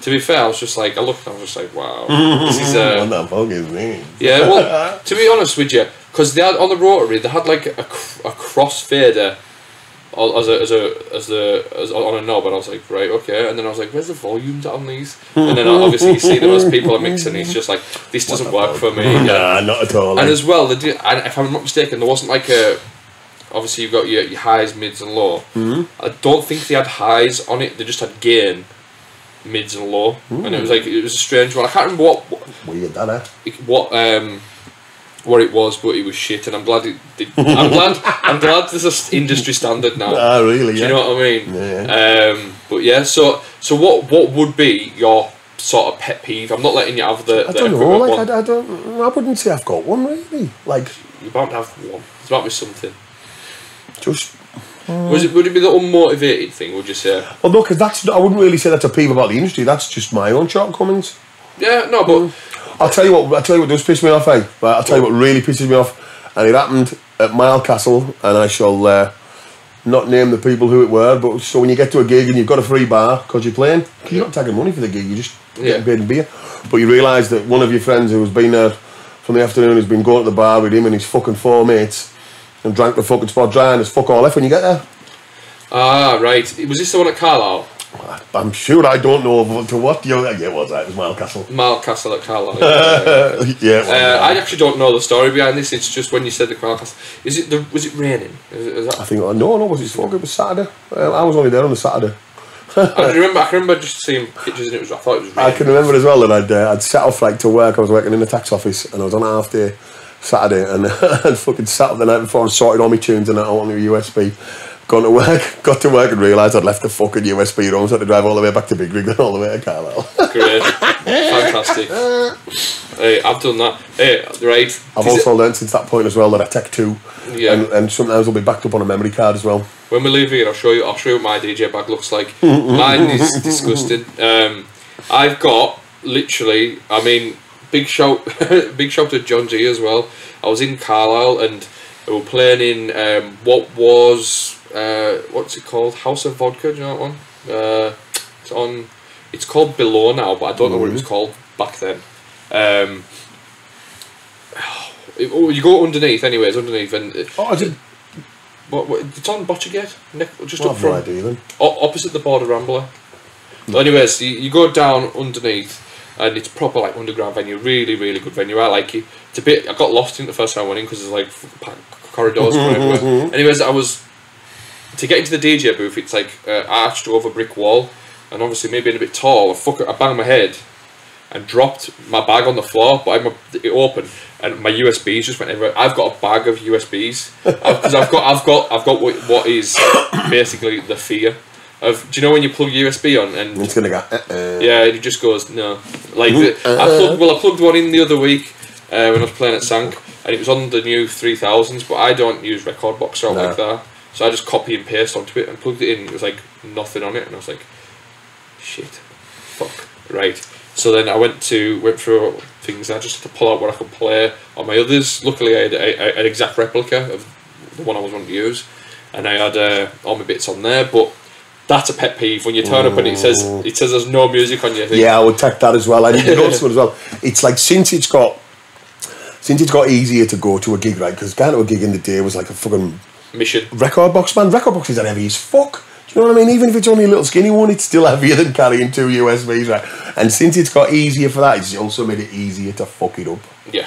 to be fair, I was just like I looked, I was just like, wow, this is what uh, that fuck is yeah. Well, to be honest with you, because they had on the rotary, they had like a, cr- a crossfader as a as a as the as on a knob, and I was like, right, okay. And then I was like, where's the volumes on these? And then obviously you see them as people are mixing. It's just like this doesn't work for me. Nah, not at all. And like. as well, they did, and if I'm not mistaken, there wasn't like a. Obviously, you've got your, your highs, mids, and low. Mm-hmm. I don't think they had highs on it. They just had gain, mids, and low. And it was like it was a strange one. I can't remember what Weird, that eh? what um what it was, but it was shit. And I'm glad it. Did, I'm glad. I'm glad there's a s- industry standard now. Ah, really? Do Yeah. you know what I mean? Yeah. Um, but yeah. So so what what would be your sort of pet peeve? I'm not letting you have the. I the don't know. Like. I, I don't. I wouldn't say I've got one really. Like You're bound to have one. There's bound to be something. just Was it? Would it be the unmotivated thing? Would you say? Well, no, because that's I wouldn't really say that's a peeve about the industry. That's just my own shortcomings. Yeah, no, but I'll tell you what. I'll tell you what does piss me off. Eh? Right, I'll tell you what really pisses me off, and it happened at Mile Castle, and I shall uh, not name the people who it were. But so when you get to a gig and you've got a free bar because you're playing, 'cause you're not taking money for the gig, you're just Yeah. getting paid in beer. But you realise that one of your friends who has been there from the afternoon has been going to the bar with him and his fucking four mates and drank the fucking spot dry and it's fuck all left when you get there. ah, right. Was this the one at Carlisle? I'm sure I don't know what- to what you yeah, it was that? It was Mile Castle. Mile Castle at Carlisle. yeah, was, Uh, I actually don't know the story behind this. It's just when you said the Mile Castle. Is it the? Was it raining? Is, it- is I think no, no, was it fuck? It was Saturday. Uh, I was only there on the Saturday. I remember. I can remember just seeing pictures and it was. I thought it was I can remember as well that I'd uh, I'd set off like to work. I was working in the tax office and I was on a half day Saturday and I'd fucking sat up the night before and sorted all my tunes and that out on the USB. Gone to work, got to work and realised I'd left the fucking USB room, so I had to drive all the way back to Big Rig, then all the way to Carlisle. Great, fantastic. Hey, I've done that. Hey, right. I've also learned since that point as well that I tech two, Yeah. and, and sometimes will be backed up on a memory card as well. When we leave here, I'll show you. I'll show you what my DJ bag looks like. Mine is disgusting. Um, I've got literally. I mean, big shout, big shout to John G as well. I was in Carlisle and we were playing in um, what was uh, what's it called? House of Vodka. Do you know that one? Uh, it's on. It's called Below now, but I don't know what it was called back then. Um, oh, you go underneath, anyways, underneath, and Oh, I did. what, what, it's on Botchergate, Nick, just Well, up no front, then. o- opposite the border Rambler. Anyways, you, you go down underneath, and it's proper like underground venue, really, really good venue. I like it. It's a bit. I got lost in the first time I went in because there's like f- corridors everywhere. Anyways, I was to get into the DJ booth. It's like uh, arched over a brick wall, and obviously me being a bit tall, I fuck, I banged my head and dropped my bag on the floor, but I'm it opened and my USBs just went everywhere. I've got a bag of USBs because I've got I've got I've got what, what is basically the fear of. Do you know when you plug USB on and It's gonna go. Uh, uh. yeah, it just goes no. Like the, I plugged well, I plugged one in the other week uh, when I was playing at Sank, and it was on the new three thousands. But I don't use Rekordbox or No. like that, so I just copy and paste onto it and plugged it in. It was like nothing on it, and I was like, shit, fuck, right. So then I went to went through things. And I just had to pull out what I could play on my others. Luckily, I had a, a, an exact replica of the one I was wanting to use, and I had uh, all my bits on there. But that's a pet peeve when you turn up and it says it says there's no music on your thing. Yeah, I would take that as well. I need to notice one as well. It's like since it's got since it's got easier to go to a gig, right? Because going to a gig in the day was like a fucking Mission. record box, man. Record boxes are heavy as fuck. Do you know what I mean? Even if it's only a little skinny one, it's still heavier than carrying two USBs, right? And since it's got easier for that, it's also made it easier to fuck it up. Yeah.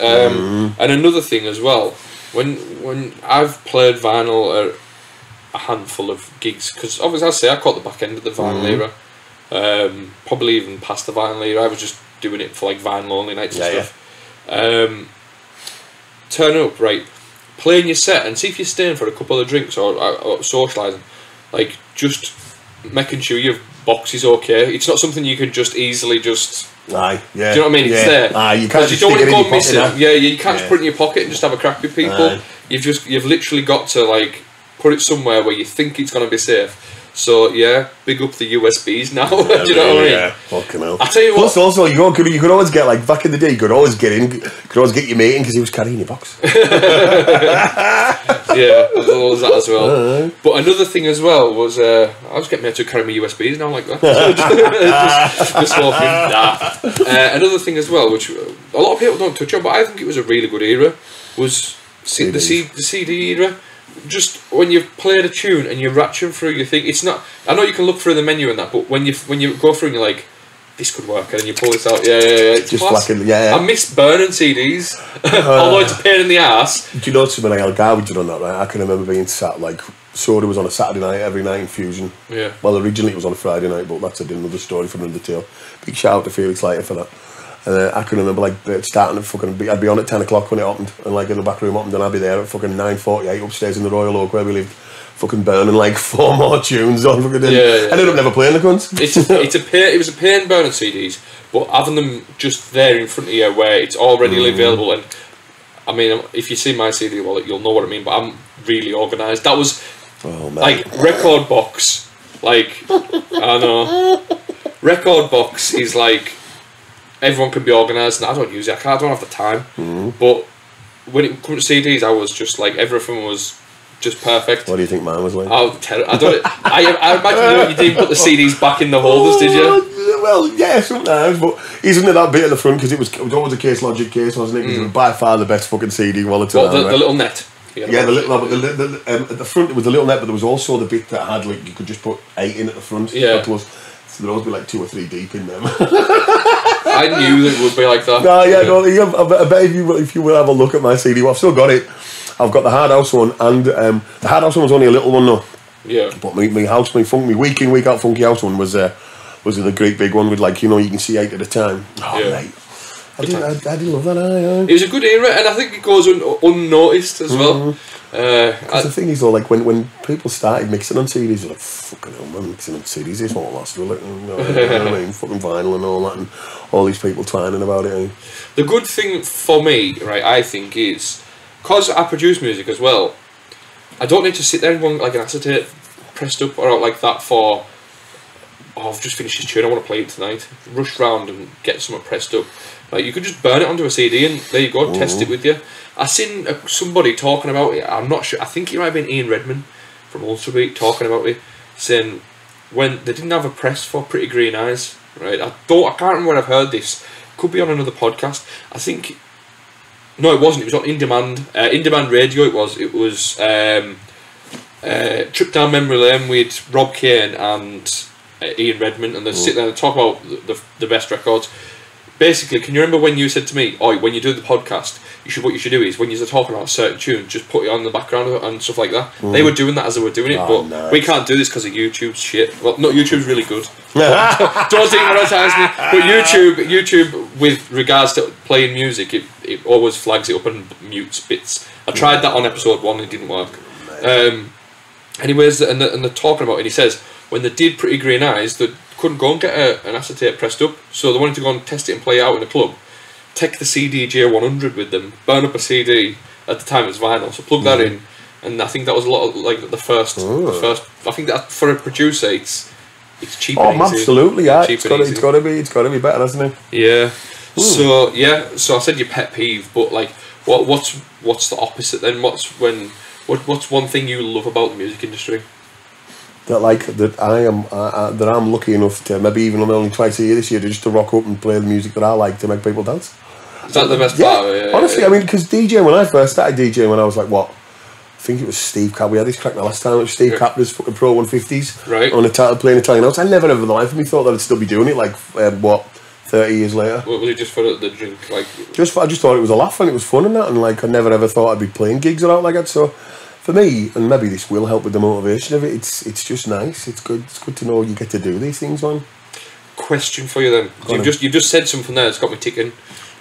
Um, And another thing as well, when when I've played vinyl at a handful of gigs, because obviously I say I caught the back end of the vinyl era, um, probably even past the vinyl era. I was just doing it for like vinyl only nights and Yeah, stuff. Um, turn up right, playing your set, and see if you're staying for a couple of drinks or, or, or socialising. Like just making sure your box is okay. It's not something you can just easily just Aye, yeah. do you know what I mean? Yeah. It's there. Aye, you can't you just don't want to in go missing. Yeah, you can't just Yeah. put it in your pocket and just have a crack with people. Aye. You've just you've literally got to like put it somewhere where you think it's gonna be safe. So yeah, big up the USBs now. do you know what I mean? Yeah, fucking hell. I tell you Plus, what- also, you, could, you could always get, like, back in the day, you could always get in, could always get your mate in because he was carrying your box. Yeah, there's that as well. But another thing as well was uh, I was getting me to carry my USBs now like that. just, just walking. Nah. Uh, another thing as well, which a lot of people don't touch on, but I think it was a really good era, was C- the, C- the CD era. Just when you've played a tune and you're ratcheting through, you think it's not. I know you can look through the menu and that, but when you when you go through and you're like, this could work, and then you pull this out, yeah, yeah, yeah. It's Just whacking- yeah, yeah. I miss burning CDs, although it's a pain in the ass. Do you know something like Al Garbage on that, right? I can remember being sat, like, Soda was on a Saturday night every night in Fusion. Yeah. Well, originally it was on a Friday night, but that's another story for another tale. Big shout out to Felix Leiter for that. And uh, I can remember like starting at fucking. I'd be on at ten o'clock when it opened, and like in the back room opened, and I'd be there at fucking nine forty eight upstairs in the Royal Oak where we lived, fucking burning like four more tunes on. Fucking Yeah, yeah, I ended up never playing the cunts. it's a, it's a pain, it was a pain burning CDs, but having them just there in front of you where it's all readily available and I mean if you see my CD wallet you'll know what I mean but I'm really organised. That was Oh man. like Rekordbox like i know Rekordbox is like everyone can be organized and i don't use it i, can't, I don't have the time Mm-hmm. but when it comes to cds i was just like everything was just perfect what do you think mine was like? Oh, ter- I don't. I, I imagine you didn't put the CDs back in the holders, did you? Well, yeah, sometimes, but isn't it that bit at the front? Because it was, it was always a case logic case, wasn't it? 'Cause it was by far the best fucking CD wallet around, the, right? the little net. Yeah, the little, the, the, the, um, at the front it was the little net, but there was also the bit that had like you could just put eight in at the front. Yeah. Was, so there'd always be like two or three deep in them. I knew that it would be like that. no, yeah, yeah, I bet- I bet if you will- if you will have a look at my CD, well, I've still got it. I've got the hard house one, and um, the hard house one was only a little one though. Yeah. But my, my house, my funk, my week in week out funky house one was uh, was the great big one with like you know you can see eight at a time. Oh Yeah. mate, I did, I, I did love that. Aye, aye. It was a good era, and I think it goes un- unnoticed as well. Uh, the thing is, though, like when, when people started mixing on CDs, they're like, fucking hell, man, mixing on CDs, this won't last, will it? You know, you know what I mean? Fucking vinyl and all that, and all these people twining about it. eh? the good thing for me, right, I think is because I produce music as well. I don't need to sit there and want like an acetate pressed up or out like that for. Oh, I've just finished this tune. I want to play it tonight. Rush round and get something pressed up. Like you could just burn it onto a CD and there you go. Test it with you. I seen somebody talking about it. I'm not sure. I think it might have been Ian Redman from Ultrabeat talking about it, saying when they didn't have a press for Pretty Green Eyes. Right. I don't. I can't remember where I've heard this. Could be on another podcast. I think no, it wasn't. It was on In Demand. Uh, in Demand Radio. It was. It was um, uh, Trip Down Memory Lane with Rob Kane and uh, Ian Redman, and they sit there and talk about the, the, the best records. Basically, can you remember when you said to me, "Oh, when you do the podcast, you should what you should do is when you're talking about a certain tune, just put it on the background and stuff like that." They were doing that as they were doing it, Oh, but nice. we can't do this because of YouTube's shit. Well, no, YouTube's really good. Don't demonetize me. But YouTube, YouTube, with regards to playing music, it, it always flags it up and mutes bits. I tried that on episode one, it didn't work. Um, anyways, and they're, and they're talking about it. And he says when they did Pretty Green Eyes, they couldn't go and get a, an acetate pressed up, so they wanted to go and test it and play it out in a club. Take the CDJ 100 with them, burn up a CD. At the time, it was vinyl, so plug that mm. in. And I think that was a lot of like the first, the oh. first. I think that for a producer, it's it's cheap. Oh, absolutely, yeah. Cheap It's got, easy. it's got to be, it's got to be better, hasn't it? Yeah. So yeah, so I said your pet peeve, but like, what what's what's the opposite then? What's when what what's one thing you love about the music industry? That like that I am uh, uh, that I'm lucky enough to maybe even only twice a year this year to just to rock up and play the music that I like to make people dance. Is that the best Yeah, part? of it? Yeah, honestly, yeah. I mean, because DJ when I first started DJing when I was like what, I think it was Steve Cap. We had this crack the last time. It was Steve Yeah. Capner's fucking Pro 150s Right. on Italian playing Italian notes. I never ever in the life of me thought that I'd still be doing it. Like um, what, thirty years later. What was it just for the, the drink? Like, Just I just thought it was a laugh and it was fun and that, and like I never ever thought I'd be playing gigs or out like that. So. For me, and maybe this will help with the motivation of it. It's it's just nice. It's good. It's good to know you get to do these things, man. question for you then. on. You've just you've just said something there that's got me ticking,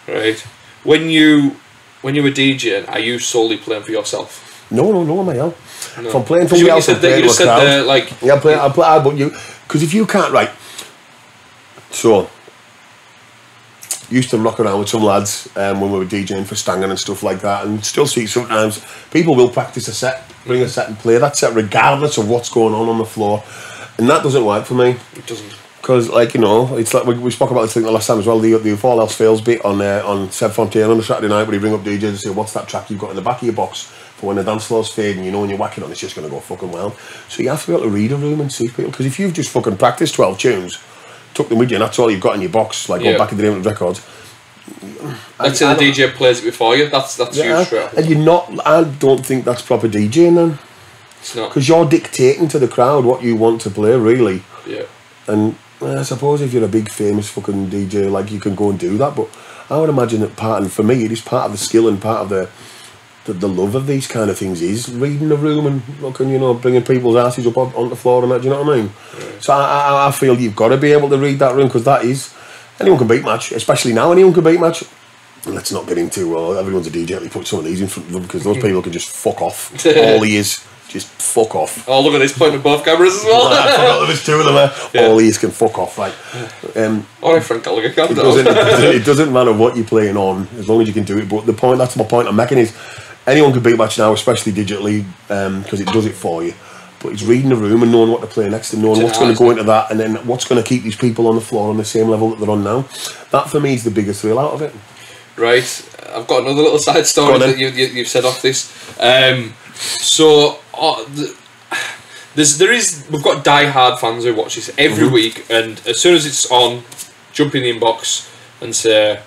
right? When you when you were DJing, are you solely playing for yourself? No, no, no, my hell. No. If I'm playing for me, I'm playing you just to a said crowd. there like Yeah, I play. I play. I, but you, because if you can't, right. So, used to rock around with some lads um, when we were DJing for Stangen and stuff like that, and still see sometimes people will practice a set, bring a set and play that set regardless of what's going on on the floor, and that doesn't work for me. it doesn't. Because, like you know, it's like we, we spoke about this thing the last time as well. The the if all else fails bit on uh, on Seb Fontaine on the Saturday night, where he bring up DJs and say, "What's that track you've got in the back of your box for when the dance floor's fading? You know, when you're whacking on, it's just going to go fucking well. So you have to be able to read a room and see people. Because if you've just fucking practiced twelve tunes, took them with you, and that's all you've got in your box, like Yeah. go back in the of the records. Let's say the DJ plays it before you. That's that's you Yeah, straight. and you're not. I don't think that's proper DJing then, It's not. because you're dictating to the crowd what you want to play, really. Yeah. And I suppose if you're a big famous fucking DJ, like you can go and do that. But I would imagine that part, and for me, it is part of the skill and part of the the, the love of these kind of things is reading the room and looking, you know, bringing people's asses up on, on the floor and that. Do you know what I mean? So I, I, I feel you've got to be able to read that room because that is anyone can beat match, especially now. Anyone can beat match. And Let's not get into well, everyone's a DJ. Me put some of these in front of them because those people can just fuck off. All he is, just fuck off. Oh, look at this pointing both cameras as I well. forgot there was two of them there. Yeah. All these can fuck off. Like, um, All right, Frank Gallagher, calm it down. doesn't, it doesn't, it doesn't matter what you're playing on as long as you can do it. But the point, that's my point I'm making is anyone can beat match now, especially digitally, because it does it for you. but it's reading the room and knowing what to play next and knowing It's what's going to go into that and then what's going to keep these people on the floor on the same level that they're on now. That for me is the biggest thrill out of it. Right, I've got another little side story that you, you, you've said off this. Um, so, uh, the, there's there is we've got die-hard fans who watch this every Mm-hmm. week, and as soon as it's on, jump in the inbox and say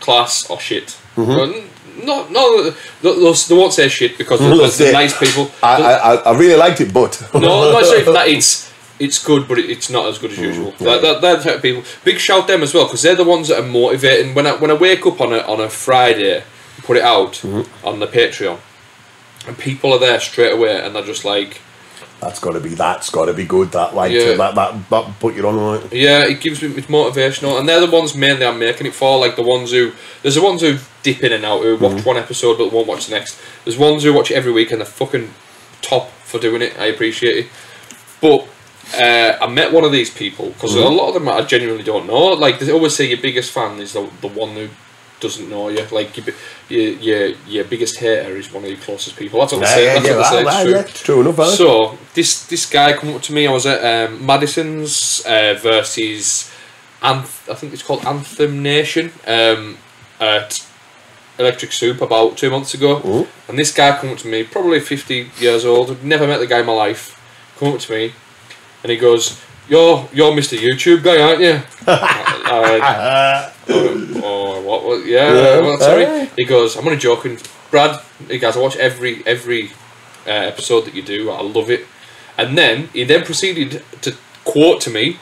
class or shit. Mm-hmm. Well, n- no, no, they, won't say shit because they're, they're nice people. I, I, I- really liked it, but no, I'm not saying that it's it's good, but it, it's not as good as mm, usual. That, that, they're the type of people. Big shout them as well because they're the ones that are motivating. When I when I wake up on a on a Friday, put it out mm-hmm. on the Patreon, and people are there straight away, and they're just like, that's got to be that's got to be good. That like Yeah. that, that that put you on right. yeah, it gives me it's motivational, and they're the ones mainly I'm making it for. Like the ones who there's the ones who dip in and out who watch one episode but won't watch the next. There's ones who watch it every week and they're fucking top for doing it. I appreciate it, but. Uh, I met one of these people because a lot of them I genuinely don't know. Like they always say, your biggest fan is the, the one who doesn't know you. Like your, your your your biggest hater is one of your closest people. That's what they say. That's what they say. well, It's yeah, true. true enough. So this this guy come up to me. I was at um, Madison's uh, versus Anth- I think it's called Anthem Nation um, at Electric Soup about two months ago. Ooh. And this guy come up to me, probably fifty years old. I'd never met the guy in my life. Come up to me, and he goes, "You're you're Mr. YouTube guy, aren't you?" I went, oh, what? Yeah, Yeah, well, sorry. aye. He goes, I'm only joking, Brad. He goes, I watch every every uh, episode that you do. I love it. And then he then proceeded to quote to me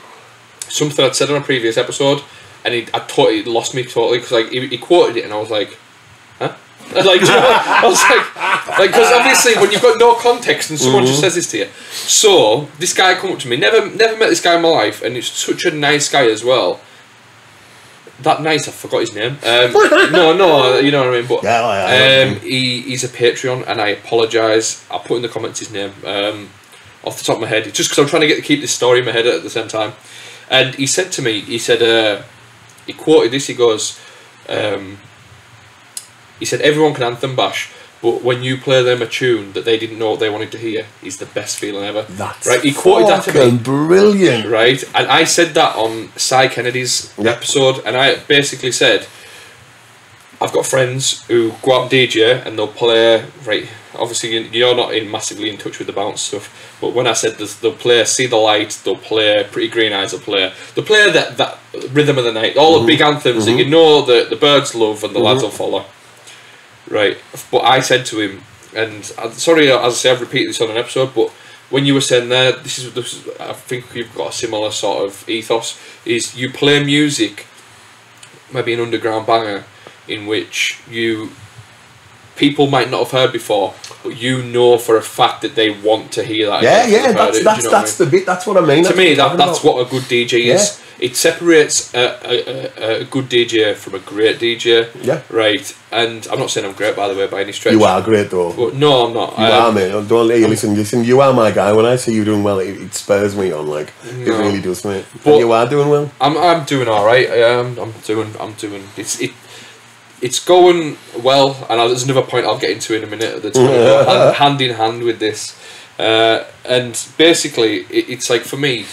something I'd said on a previous episode, and he I totally lost me totally because like he, he quoted it, and I was like, huh. I was like, you know? I was like, like, because obviously when you've got no context and someone just says this to you, so this guy come up to me, never, never met this guy in my life, and it's such a nice guy as well that night I forgot his name. Um, no, no, you know what I mean. But Yeah, I- I um, he, he's a Patreon, and I apologise. I'll put in the comments his name um, off the top of my head. It's just because I'm trying to get to keep this story in my head at the same time. And he said to me, he said, uh, he quoted this. He goes, um, he said, everyone can anthem bash. But when you play them a tune that they didn't know what they wanted to hear, is the best feeling ever. That's right. He quoted that to me brilliant. right? And I said that on Cy Kennedy's Yeah. episode, and I basically said, I've got friends who go out and DJ and they'll play, right? Obviously, you- you're not in massively in touch with the bounce stuff, but when I said this, they'll play See the Light, they'll play Pretty Green Eyes, they'll play, they'll play that, that Rhythm of the Night, all Mm-hmm. the big anthems that you know that the birds love and the lads will follow. Right, but I said to him, and sorry, as I say, I've repeated this on an episode, but when you were saying there, this is, this is I think you've got a similar sort of ethos. Is you play music, maybe an underground banger, in which you people might not have heard before, but you know for a fact that they want to hear that. Yeah, yeah, that's it, that's you know what I that's mean? the bit. That's what I mean. to That's me that that's talking what a good DJ is. It separates a, a, a, good DJ from a great DJ. Yeah. Right, and I'm not saying I'm great by the way by any stretch. You are great though. But no, I'm not. You Um, are, mate. Don't listen. Listen, you are my guy. When I see you doing well, it, it spurs me on. Like it really does, mate. But- and you are doing well. I'm I'm doing all right. Am. I'm doing. I'm doing. It's it. It's going well, and I'll- there's another point I'll get into in a minute. That's hand, hand in hand with this, uh, and basically, it, it's like for me,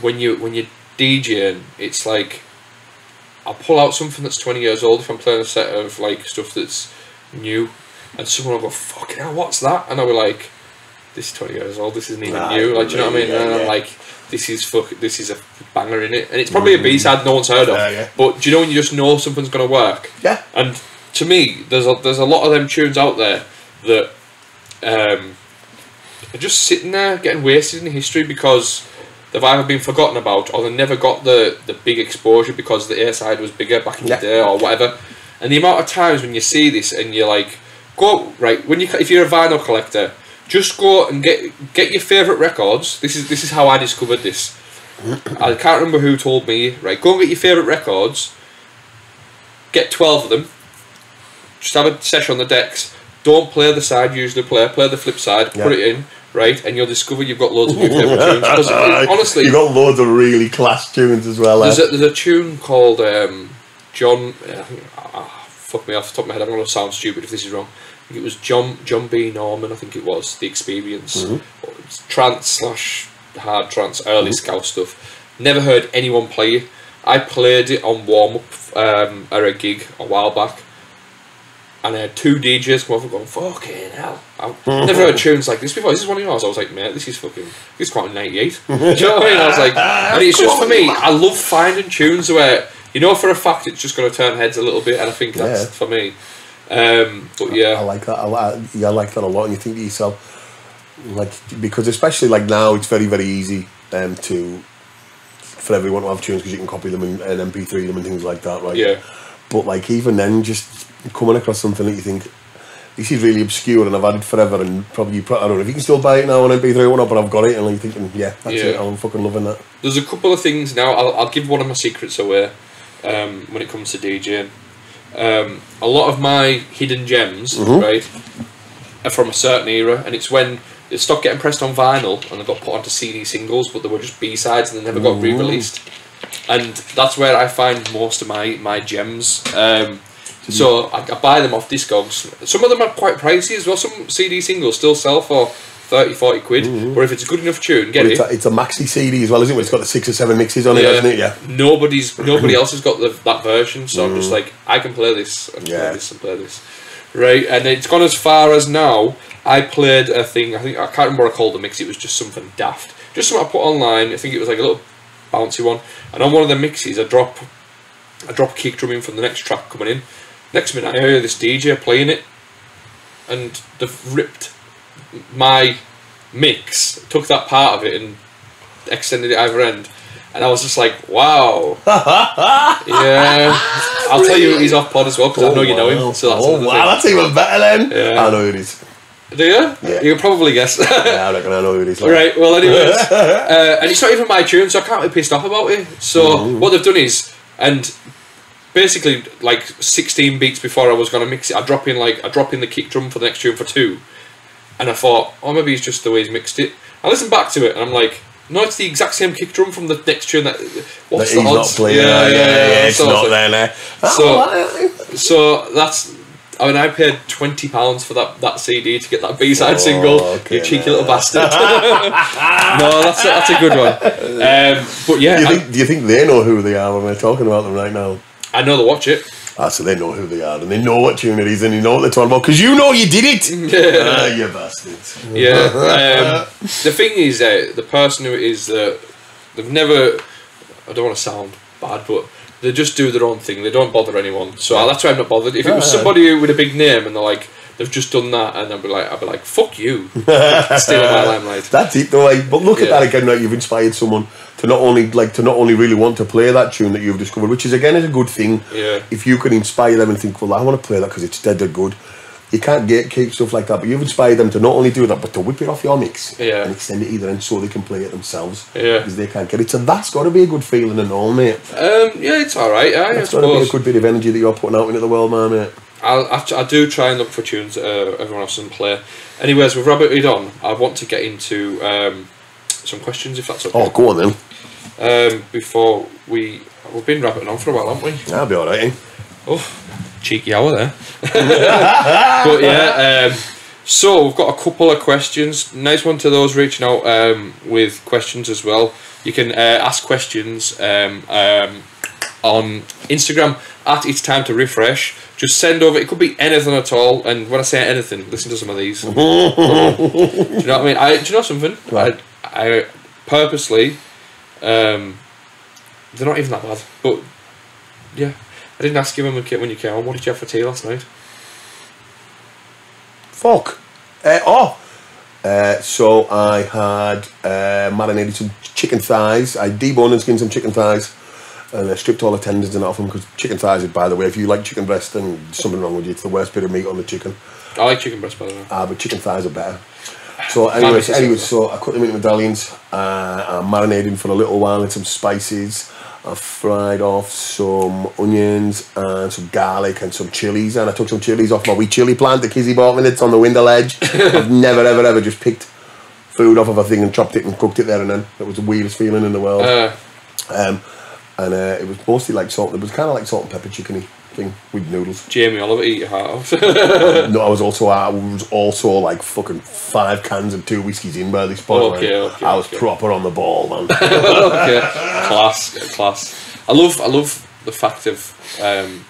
when you when you're DJing, it's like I'll pull out something that's 20 years old if I'm playing a set of like stuff that's new, and someone will go, "Fucking hell, what's that?" And I'll be like, "This is 20 years old. This isn't even Right, new." Like, do you know what I mean? yeah, and I'm yeah. like, "This is fuck. This is a banger in it," and it's probably a B side no one's heard of. Yeah, yeah. But do you know when you just know something's gonna work? Yeah. And to me, there's a there's a lot of them tunes out there that um, are just sitting there getting wasted in history because they've either been forgotten about or they never got the, the big exposure because the A side was bigger back in Yeah. the day or whatever. And the amount of times when you see this and you're like, go right when you if you're a vinyl collector, just go and get get your favorite records. This is this is how I discovered this. I can't remember who told me. Right, go and get your favorite records. Get twelve of them. Just have a session on the decks. Don't play the side you usually play. Play the flip side. Yeah. Put it in. Right, and you'll discover you've got loads of new favorite tunes. it- honestly, you've got loads of really class tunes as well. there's eh? a, there's a tune called um, John. Think, ah, fuck me off the top of my head. I'm going to sound stupid if this is wrong. It was John John B Norman. I think it was the experience, It's trance slash hard trance, early mm-hmm. scout stuff. Never heard anyone play it. I played it on warm up um, at a gig a while back, and I had two DJs come over going, fucking hell. I've mm-hmm. never heard tunes like this before. This is one of yours. I was like, mate, this is fucking, this is quite 98. Do you know what I mean? I was like, and it's just for me, I love finding tunes where, you know for a fact it's just going to turn heads a little bit, and I think that's Yeah. for me. Um, but yeah. I like that. I like, yeah, I like that a lot. And you think to yourself, like, because especially like now, it's very, very easy um, to for everyone to have tunes because you can copy them and, and MP3 them and things like that, right? Yeah. But like even then, just coming across something that you think this is really obscure and I've had it forever and probably I don't know if you can still buy it now on MP3 or not, but I've got it and like thinking, yeah, that's Yeah. it. I'm fucking loving that. There's a couple of things now. I'll, I'll give one of my secrets away um, when it comes to DJing. Um, a lot of my hidden gems, right, are from a certain era, and it's when they stopped getting pressed on vinyl and they got put onto CD singles, but they were just B sides and they never got re-released. And that's where I find most of my my gems. Um, so I, I buy them off Discogs. Some of them are quite pricey as well. Some CD singles still sell for 30, 40 quid. Mm-hmm. But if it's a good enough tune, get But it. it's, a, it's a maxi CD as well, isn't it? It's got the six or seven mixes on it, hasn't it? Yeah. Nobody's nobody else has got the, that version, so I'm just mm. like I can play this and Yeah. play this and play this. Right, and it's gone as far as now. I played a thing. I think I can't remember what I called the mix. It was just something daft, just something I put online. I think it was like a little bouncy one. And on one of the mixes, I drop, I drop a kick drum in from the next track coming in. Next minute, I hear this DJ playing it, and they've ripped my mix, took that part of it, and extended it either end. And I was just like, wow. yeah. I'll tell you he's off pod as well because I know you know him. So that's oh wow, that's even better then. Yeah. I know who it is. Do you? Yeah. You can probably guess. Yeah, I reckon I know who it is. like. right, well, anyways. uh, and it's not even my tune, so I can't be pissed off about it. So Mm-hmm. what they've done is, and basically, like 16 beats before I was going to mix it, I drop in like I drop in the kick drum for the next tune for two. And I thought, oh, maybe it's just the way he's mixed it. I listened back to it and I'm like, no, it's the exact same kick drum from the next tune. That what's That the he's not odds? playing. Yeah, yeah, yeah, it's So I was not like- there now. So- So that's. I mean, I paid twenty pounds for that, that CD to get that B side Oh, single. okay, you cheeky no. little bastard. no, that's a, that's a good one. Um, but yeah, do, you I, think, do you think they know who they are when we're talking about them right now? I know they watch it. Ah, so they know who they are and they know what tune it is and they know what they're talking about because you know you did it. ah, you bastards. Yeah. Um, the thing is, uh, the person who is is, uh, they've never. I don't want to sound bad, but they just do their own thing. They don't bother anyone. So that's why I'm not bothered. If it was somebody with a big name and they're like, they've just done that, and I'll be like, I'll be like, fuck you, stealing my limelight. That's it though. Like, but look at that again. Like you've inspired someone to not only like to not only really want to play that tune that you've discovered, which is again is a good thing. Yeah. If you can inspire them and think, well, I want to play that because it's dead dead good. You can't gatekeep stuff like that, but you've inspired them to not only do that, but to whip it off your mix Yeah. and extend it either end so they can play it themselves. Yeah. Because they can't get it. So that's got to be a good feeling and all, mate. Um, yeah, it's all right. I That's got to be a good bit of energy that you're putting out into the world, man, mate. I'll, I, I do try and look for tunes that uh, everyone else doesn't play. Anyways, with Rabbit on, I want to get into um, some questions if that's okay. Oh, go on then. Um, before we we've been rabbiting on for a while, haven't we? That'll be alright, eh? Oh, cheeky hour there. but yeah, um, so we've got a couple of questions. Nice one to those reaching out um, with questions as well. You can uh, ask questions um, um, on Instagram at It's Time to Riffresh. Just send over. It could be anything at all. And when I say anything, listen to some of these. do you know what I mean? I, do you know something? Right. I, I purposely. Um, they're not even that bad, but yeah. I didn't ask you when, we came, when you came on. What did you have for tea last night? Fuck. Uh, oh. Uh, so I had uh, marinated some chicken thighs. I deboned and skinned some chicken thighs, and I stripped all the tendons and off them because chicken thighs. Is, by the way, if you like chicken breast, then something wrong with you. It's the worst bit of meat on the chicken. I like chicken breast, by the way. Ah, but chicken thighs are better. So anyway, stuff. so I cut them into medallions. Uh, I marinated them for a little while in some spices. I fried off some onions and some garlic and some chilies, and I took some chilies off my wee chili plant that Kizzy bought me. That's on the window ledge. I've never, ever, ever just picked food off of a thing and chopped it and cooked it there and then. It was the weirdest feeling in the world. Uh, Um, and uh, it was mostly like salt. It was kind of like salt and pepper chickeny. thing with noodles. Jamie Oliver, eat your heart out. No, I was also I was also like fucking five cans and two whiskies in by this point. Okay, man. okay, I was okay. proper on the ball, man. okay, class, class. I love, I love the fact of um,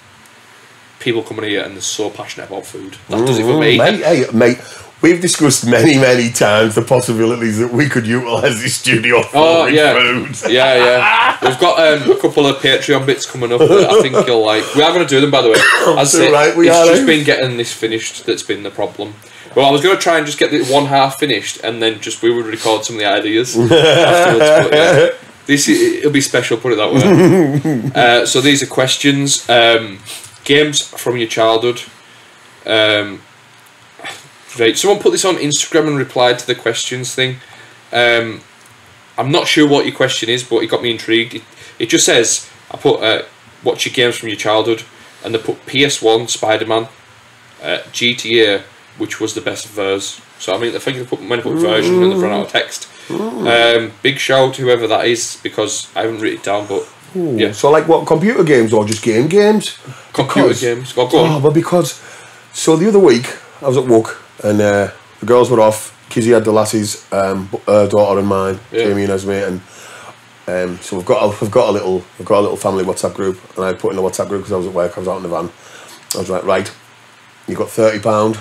people coming here and they're so passionate about food. That does it for me. mate, hey, mate, we've discussed many, many times the possibilities that we could utilise this studio for Oh yeah, food. yeah, yeah. We've got um, a couple of Patreon bits coming up that I think you'll like. We are going to do them, by the way. As I say, right, we it's are, just eh? been getting this finished that's been the problem. Well, I was going to try and just get the one half finished, and then just we would record some of the ideas afterwards. But, yeah. This it'll be special, put it that way. uh, so these are questions, um, games from your childhood. Um, right, someone put this on Instagram and replied to the questions thing. Um, I'm not sure what your question is, but it got me intrigued. It, it just says, I put, uh, what's your games from your childhood? And they put PS1, Spider Man, uh, GTA, which was the best verse. So, I mean, I think they put, when they put version and they've run out of text. Um, big shout, to whoever that is, because I haven't written it down, but yeah. So, like, what computer games or just game games? Computer Because- games. Go, go Oh, on. but because so the other week I was at work and uh, the girls were off. Kizzy had the lassies, um, her daughter and mine, Yeah. Jamie and Esme, and um, so we've got a, we've got a little we've got a little family WhatsApp group, and I put in the WhatsApp group because I was at work. I was out in the van. I was like, right, you got thirty pound.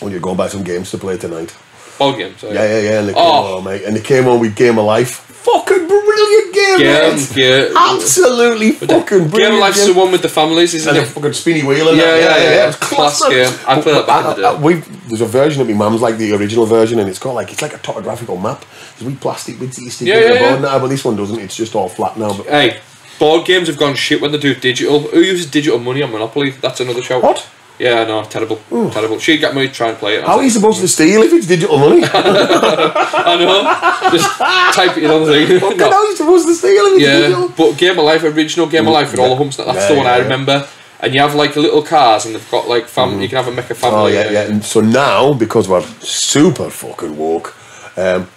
I want you to go and buy some games to play tonight. Ball games. Yeah, yeah, yeah. And they came Oh. on, mate. And they came on with Game of Life. Fucking brilliant game, Game, mate. yeah. Absolutely fucking brilliant. Game of Life's the one with the families, isn't and it? fucking spinny wheel and Yeah, that. yeah, yeah. It was Class class, man. game. I played that back in the I- I- we've- there's a version of my mum's like the original version, and it's got like it's like a topographical map. There's wee plastic bits that you stick Yeah, in yeah, the yeah. now, but this one doesn't. It's just all flat now. But Hey, board games have gone shit when they do digital. Who uses digital money on Monopoly? That's another shout. What? Yeah, no, terrible, terrible. She got get me to try and play it. How are you supposed to steal if it's digital money? I know. Just type it in on the thing. No. How are you supposed to steal if it's Yeah, digital? but Game of Life, original Game of Life with all the humps. That's Yeah, the one yeah, I remember. And you have like little cars, and they've got like family. You can have a mecha family. Oh yeah, yeah. And so now because we're super fucking woke, um,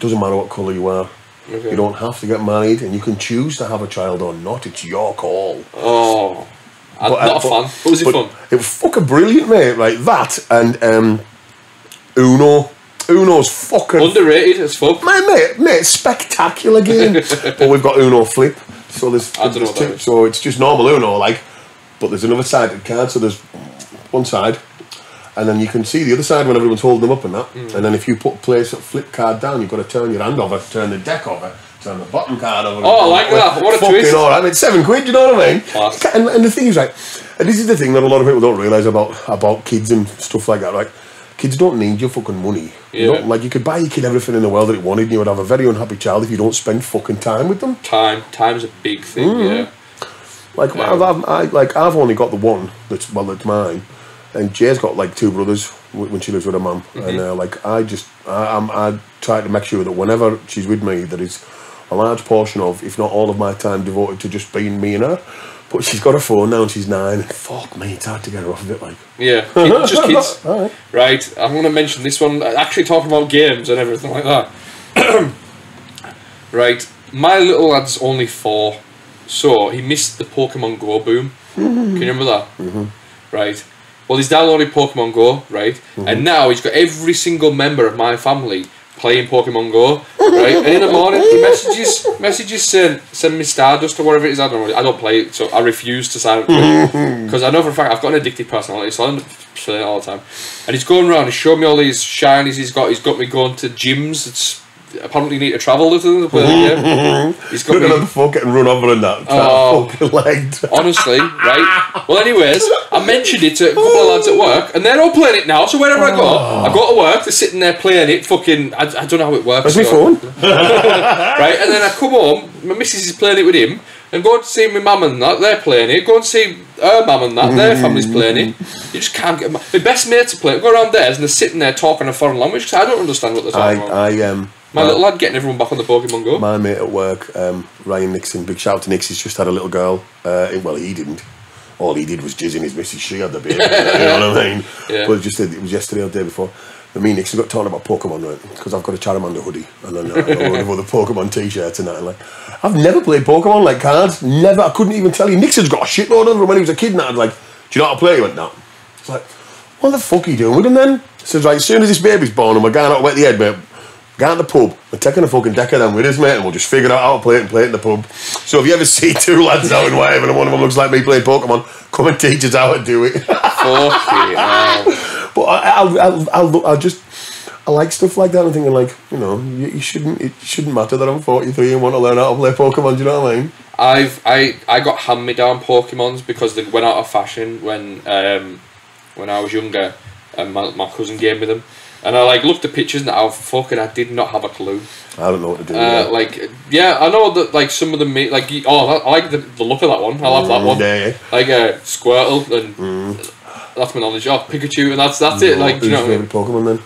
doesn't matter what colour you are. Okay. You don't have to get married, and you can choose to have a child or not. It's your call. Oh, I'm But, uh, not a but- fan. But was it fun? It was fucking brilliant, mate. Like that and um, Uno. Uno's fucking Underrated as fuck. mate, mate, mate, spectacular game. but we've got Uno Flip, so there's, I don't know there's what two- so it's just normal Uno, like, but there's another sided card. So there's one side, and then you can see the other side when everyone's holding them up and that. Hmm. And then if you put place a flip card down, you've got to turn your hand over, turn the deck over. Turn the bottom card over. Oh, like that. What a twist. All I mean, seven quid. You know what I mean? Class. And, and the thing is, right, and this is the thing that a lot of people don't realise about about kids and stuff like that, right? Kids don't need your fucking money. You Yeah. know, like you could buy your kid everything in the world that it wanted, and you would have a very unhappy child if you don't spend fucking time with them. Time. Time's a big thing. Mm. Yeah. Like Yeah. I've, I've, I like I've only got the one that's well, that's mine, and Jay's got like two brothers when she lives with her mum, Mm-hmm. and uh, like I just I, I'm I try to make sure that whenever she's with me, there is a large portion of, if not all of my time devoted to just being me and her. But she's got a phone now and she's nine. Fuck me, it's hard to get her off of it. Like, Yeah, kid- just kids. Alright. Right, I'm going to mention this one. Actually, talking about games and everything like that. right, my little lad's only four, so he missed the Pokemon Go boom. Can you remember that? Mm-hmm. Right. Well, he's downloaded Pokemon Go, right, and now he's got every single member of my family playing Pokemon Go, right. and in the morning, he messages messages saying, "Send me Stardust or whatever it is." I don't know. I don't play it, so I refuse to sign up because I know for a fact I've got an addictive personality, so I end up playing it all the time. And he's going around, he's showing me all these shinies he's got. He's got me going to gyms. It's apparently need to travel with to the game. He's got look me. getting run over and that. Oh. Fucking legged. Honestly, right? Well, anyways, I mentioned it to a couple of lads at work, and they're all playing it now. So wherever I go, I go to work, they're sitting there playing it. Fucking, I, I don't know how it works. Where's my phone? right? And then I come home, my missus is playing it with him, and go and see my mum and that, they're playing it. Go and see her mum and that, their family's playing it. You just can't get. My, my best mates to play it. Go around theirs, and they're sitting there talking a foreign language because I don't understand what they're I, talking about. I um. My little lad getting everyone back on the Pokemon Go. My mate at work, um, Ryan Nixon, big shout out to Nix, he's just had a little girl. Uh, well, he didn't. all he did was jizz in his missus. She had the baby. you know what I mean? Yeah. But just it was yesterday or the day before. And me and Nixon got talking about Pokemon, right? Because I've got a Charmander hoodie and then uh, a load of other Pokemon t-shirts and that. And like, I've never played Pokemon like cards. Never. I couldn't even tell you. Nixon's got a shitload of them when he was a kid. And I was like, "Do you know how to play?" He went, "No." It's like, what the fuck are you doing with them then? Says right, as soon as this baby's born and we're going out wet the head, mate. Out to the pub, we're taking a fucking deck of them with us, mate, and we'll just figure out how to play it and play it in the pub. So if you ever see two lads out in whatever and one of them looks like me playing Pokemon, come and teach us how to do it. Hell. But I, I'll, I'll, I'll, I'll just, I like stuff like that. I'm thinking like, you know, you, you shouldn't, it shouldn't matter that I'm 43 and want to learn how to play Pokemon. Do you know what I mean? I've I, I got hand me down Pokemons because they went out of fashion when um, when I was younger and my, my cousin gave me them. And I like looked at pictures and I was fucking I did not have a clue. I don't know what to do. Uh, like yeah, I know that like some of them make like oh I like the, the look of that one. I love that one. Mm, Yeah, yeah. Like uh, Squirtle and that's my knowledge. Oh Pikachu and that's that's it. Like you know favourite Pokemon then?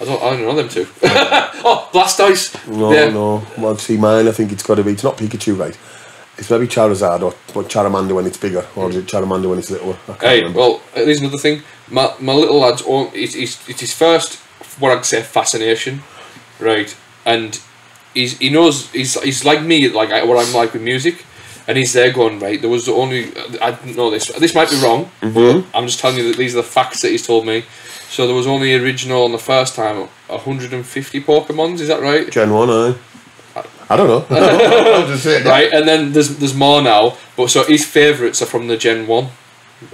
I don't I don't know them two. oh Blastoise. No, yeah. no. Well, see, mine, I think it's got to be. It's not Pikachu, right? It's maybe Charizard or Charmander when it's bigger, or is it Charmander when it's littler? Can't Hey, remember. well, there's another thing. My my little lad's own. It's, it's, it's his first, what I'd say, fascination, right? And he's he knows he's he's like me, like I, what I'm like with music, and he's there going right. There was the only I didn't know this. This might be wrong, but mm-hmm. I'm just telling you that these are the facts that he's told me. So there was only original on the first time 150 Pokemons. Is that right? Gen one, aye. I don't know. I'm just saying. right, and then there's there's more now. But so his favourites are from the Gen One.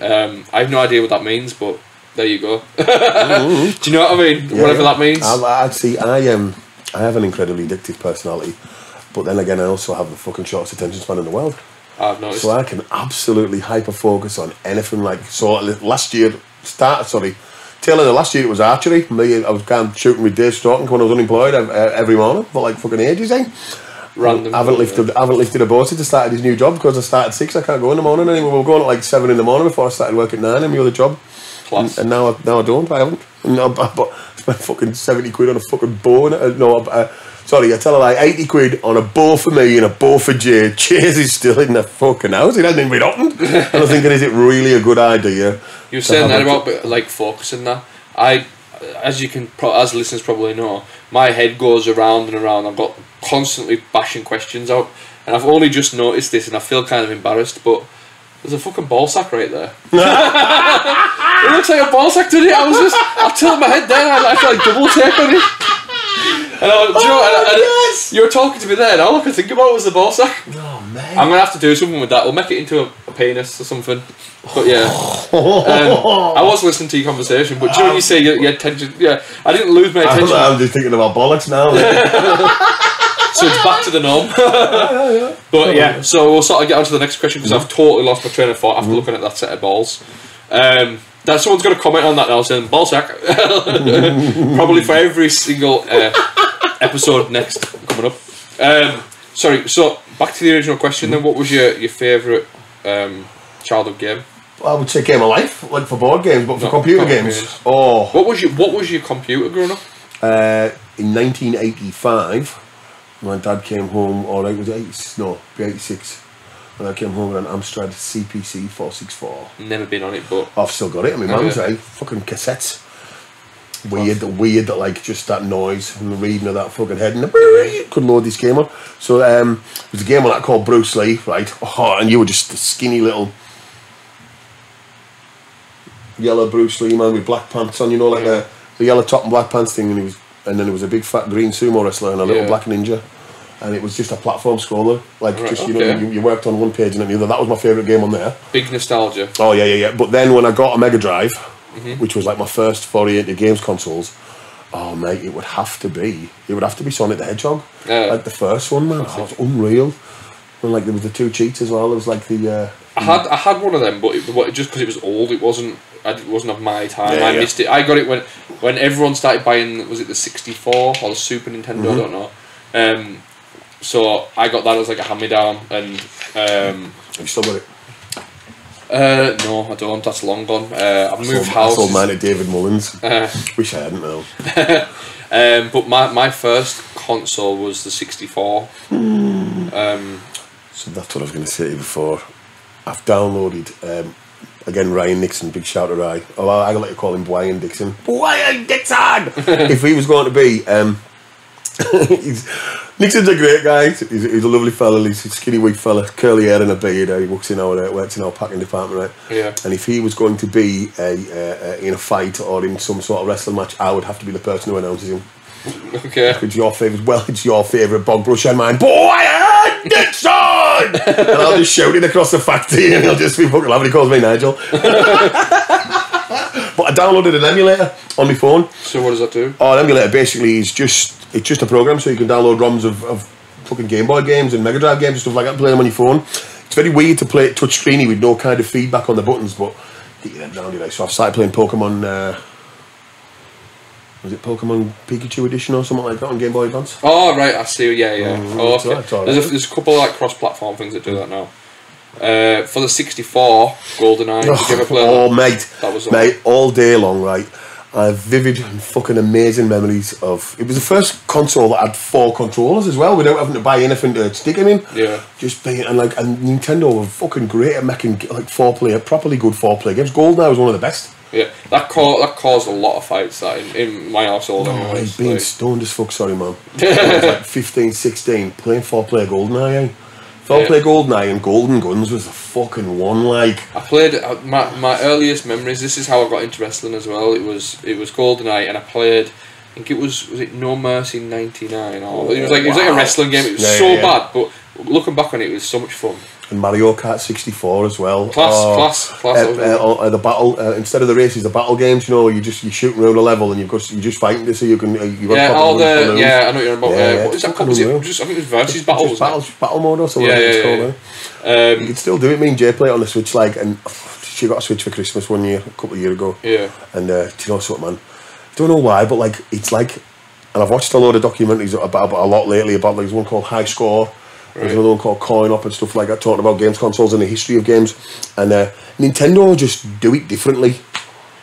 Um, I have no idea what that means, but there you go. Do you know what I mean? Yeah, Whatever yeah. that means. I, I'd see. I um, I have an incredibly addictive personality, but then again, I also have the fucking shortest attention span in the world. I've noticed. So I can absolutely hyper focus on anything. Like so, last year, start sorry, tail end of last year it was archery. Me, I was going shooting with Dave Stoughton when I was unemployed uh, every morning for like fucking ages. Eh? Random. I haven't lifted. I haven't lifted a boat since I started his new job because I started six. I can't go in the morning anymore. We were going at like seven in the morning before I started work at nine in my other job. Class. And, and now, I, now I don't. I haven't. No, but, but I spent fucking seventy quid on a fucking bow. And, uh, no, uh, sorry, I tell her like eighty quid on a bow for me and a bow for Jay. Chase is still in the fucking house. It hasn't even been opened. and I'm thinking, is it really a good idea? You were saying that about like focusing that. I, as you can, pro- as listeners probably know, my head goes around and around. I've got constantly bashing questions out, and I've only just noticed this, and I feel kind of embarrassed. But there's a fucking ball sack right there. it looks like a ball sack, doesn't it? I was just, I tilted my head down. I, I feel like double take on it. And I, do you know, and, and yes. you were talking to me there, and all I could think about was the ball sack. Oh man. I'm gonna have to do something with that. We'll make it into a, a penis or something. But yeah, um, I was listening to your conversation, but during you say your, your attention, yeah, I didn't lose my I'm, attention, I'm just thinking about bollocks now. so it's back to the norm. but yeah, so we'll sort of get on to the next question because I've totally lost my train of thought after looking at that set of balls. Um, that someone's going to comment on that now, saying ball sack, probably for every single uh, episode next coming up. Um, sorry, so back to the original question then. What was your your favourite um, childhood game? I would say game of life, like for board games, but for No, computer computer games. games. Oh, What was your What was your computer growing up? Uh, in 1985, my dad came home, or it was 80, no, it'd be 86. And I came home with an Amstrad CPC 464. Never been on it, but I've still got it. I mean, Oh, mum's yeah. eh? Fucking cassettes. Weird, the weird that like just that noise and the reading of that fucking head and the could load this game on. So um, it was a game on that called Bruce Lee, right? Oh, and you were just a skinny little yellow Bruce Lee man with black pants on, you know, like a the yellow top and black pants thing, and he was, and then there was a big fat green sumo wrestler and a little Yeah. black ninja, and it was just a platform scroller, like Right, just you okay. know, you, you worked on one page and then the other. That was my favourite game on there. big nostalgia. Oh yeah, yeah, yeah. But then when I got a Mega Drive, Mm-hmm. which was like my first foray into games consoles, oh mate, it would have to be, it would have to be Sonic the Hedgehog, Yeah. like the first one, man. Oh, it was unreal. And like there was the two cheats as well. There was like the uh, I had I had one of them, but it, just because it was old, it wasn't. I, it wasn't of my time. Yeah, I yeah. missed it. I got it when when everyone started buying. Was it the sixty four or the Super Nintendo? Mm-hmm. I don't know. Um, so I got that as like a hand me down, and um, have you still got it? uh, no, I don't. That's long gone. Uh, I've moved Sold- I house. sold mine to David Mullins. Uh, Wish I hadn't though. Um, but my, my first console was the 64. Um, So that's what I was going to say before. I've downloaded um, Again, Ryan Nixon, big shout to Ryan. Oh, I like to call him Brian Dixon. Brian Dixon! if he was going to be, um, Nixon's a great guy. He's, he's a lovely fella. He's a skinny, weak fella, curly hair and a beard. He works in our uh, works in our packing department, right? Yeah. And if he was going to be a, uh, uh, in a fight or in some sort of wrestling match, I would have to be the person who announces him. Okay. It's your favourite. Well, it's your favourite bog brush and mine. Boy, Dixon! and I'll just shout it across the factory, and he'll just be fucking laughing. He calls me Nigel. but I downloaded an emulator on my phone. So what does that do? Oh, an emulator basically is just it's just a program, so you can download ROMs of, of fucking Game Boy games and Mega Drive games and stuff like that, and play them on your phone. It's very weird to play it touch screeny with no kind of feedback on the buttons, but get them down, like. So I've started playing Pokemon. Uh, was it Pokemon Pikachu edition or something like that on Game Boy Advance? Oh right, I see. Yeah, yeah. Mm, oh, okay. alright, it's. There's a, there's a couple of like cross-platform things that do that now. Uh, for the 64, GoldenEye. Did you ever play oh, that? mate, That was mate, all day long, right? I have vivid and fucking amazing memories of. It was the first console that had four controllers as well, without having to buy anything to stick them in. Yeah. Just being and like and Nintendo were fucking great at making like four player, properly good four player games. GoldenEye was one of the best. Yeah, that caused that caused a lot of fights that in, in my household. Oh, anyways, being like- stoned as fuck. Sorry, man. I was like 15, 16, playing four player GoldenEye. Eh? Four player GoldenEye and Golden Guns was the fucking one. Like I played uh, my my earliest memories. This is how I got into wrestling as well. It was it was GoldenEye, and I played. I think it was was it No Mercy '99 or it was like it was like a wrestling game. It was Yeah, so yeah, yeah. bad, but looking back on it, it was so much fun. And Mario Kart 64 as well. Class, Oh, class, class. Uh, uh, uh, the battle uh, instead of the races, the battle games. You know, you just you shooting around a level and you've got you just fighting to see you can. Uh, you got yeah, all the yeah, I know what you're about. Yeah, uh, yeah, what it's is that called? Was it just I think it was versus battle. Just battle, battle mode or something. Yeah, it's yeah, called, yeah. eh? it? You Um, can still do it. Me and Jay play it on the Switch. Like, and she got a Switch for Christmas one year, a couple of years ago. yeah. And uh, do you know what, man? Don't know why, but like it's like, and I've watched a lot of documentaries about, about a lot lately about like there's one called High Score. There's another one called Coin Up and stuff like that, talking about games consoles and the history of games. And uh, Nintendo just do it differently.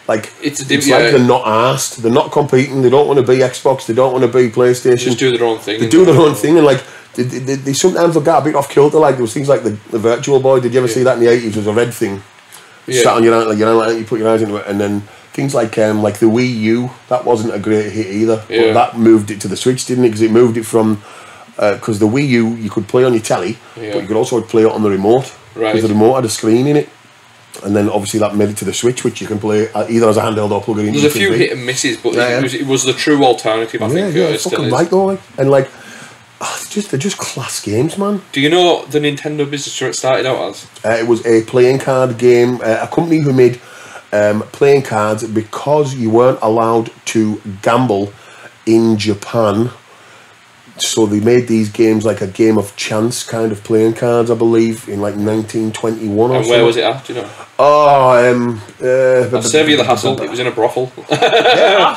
Like It's it's, a diff- like yeah. they're not asked. They're not competing. They don't want to be Xbox. They don't want to be PlayStation. Just do their own thing. They do their own thing, and like they, they, they, they sometimes will get a bit off kilter. Like there was things like the, the Virtual Boy. Did you ever see that in the eighties? Was a red thing. Yeah. Sat on your eye, like your like you put your eyes into it, and then things like um, like the Wii U. That wasn't a great hit either. Yeah. But that moved it to the Switch, didn't it? Because it moved it from because the Wii U you could play on your telly, Yeah. but you could also play it on the remote. Right. Because the remote had a screen in it. And then obviously that made it to the Switch, which you can play uh, either as a handheld or plug it in. There's a few hit and misses, but Yeah, it, was, it was the true alternative. I Yeah, think yeah, uh, it it's still fucking right though. Like, and like, ah, it's just they're just class games, man. Do you know what the Nintendo business it started out as? Uh, it was a playing card game, uh, a company who made um, playing cards because you weren't allowed to gamble in Japan. So they made these games like a game of chance kind of playing cards, I believe, in like 1921 or And where was it at? Do you know? Oh, um, uh, I'll save you the hassle. It was in a brothel. I,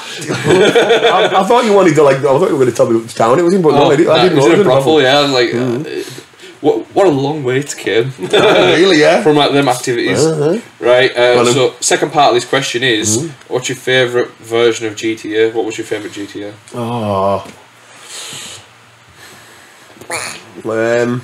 thought you wanted to like. I thought you were going to tell me which town it was in, but no, I, did, I didn't it was know. in a brothel. Yeah, I was like, uh, what? What a long way to came really, yeah. from like them activities, Uh-huh. right? Uh, so, second part of this question is, Mm-hmm. what's your favourite version of GTA? What was your favourite GTA? Oh. Um,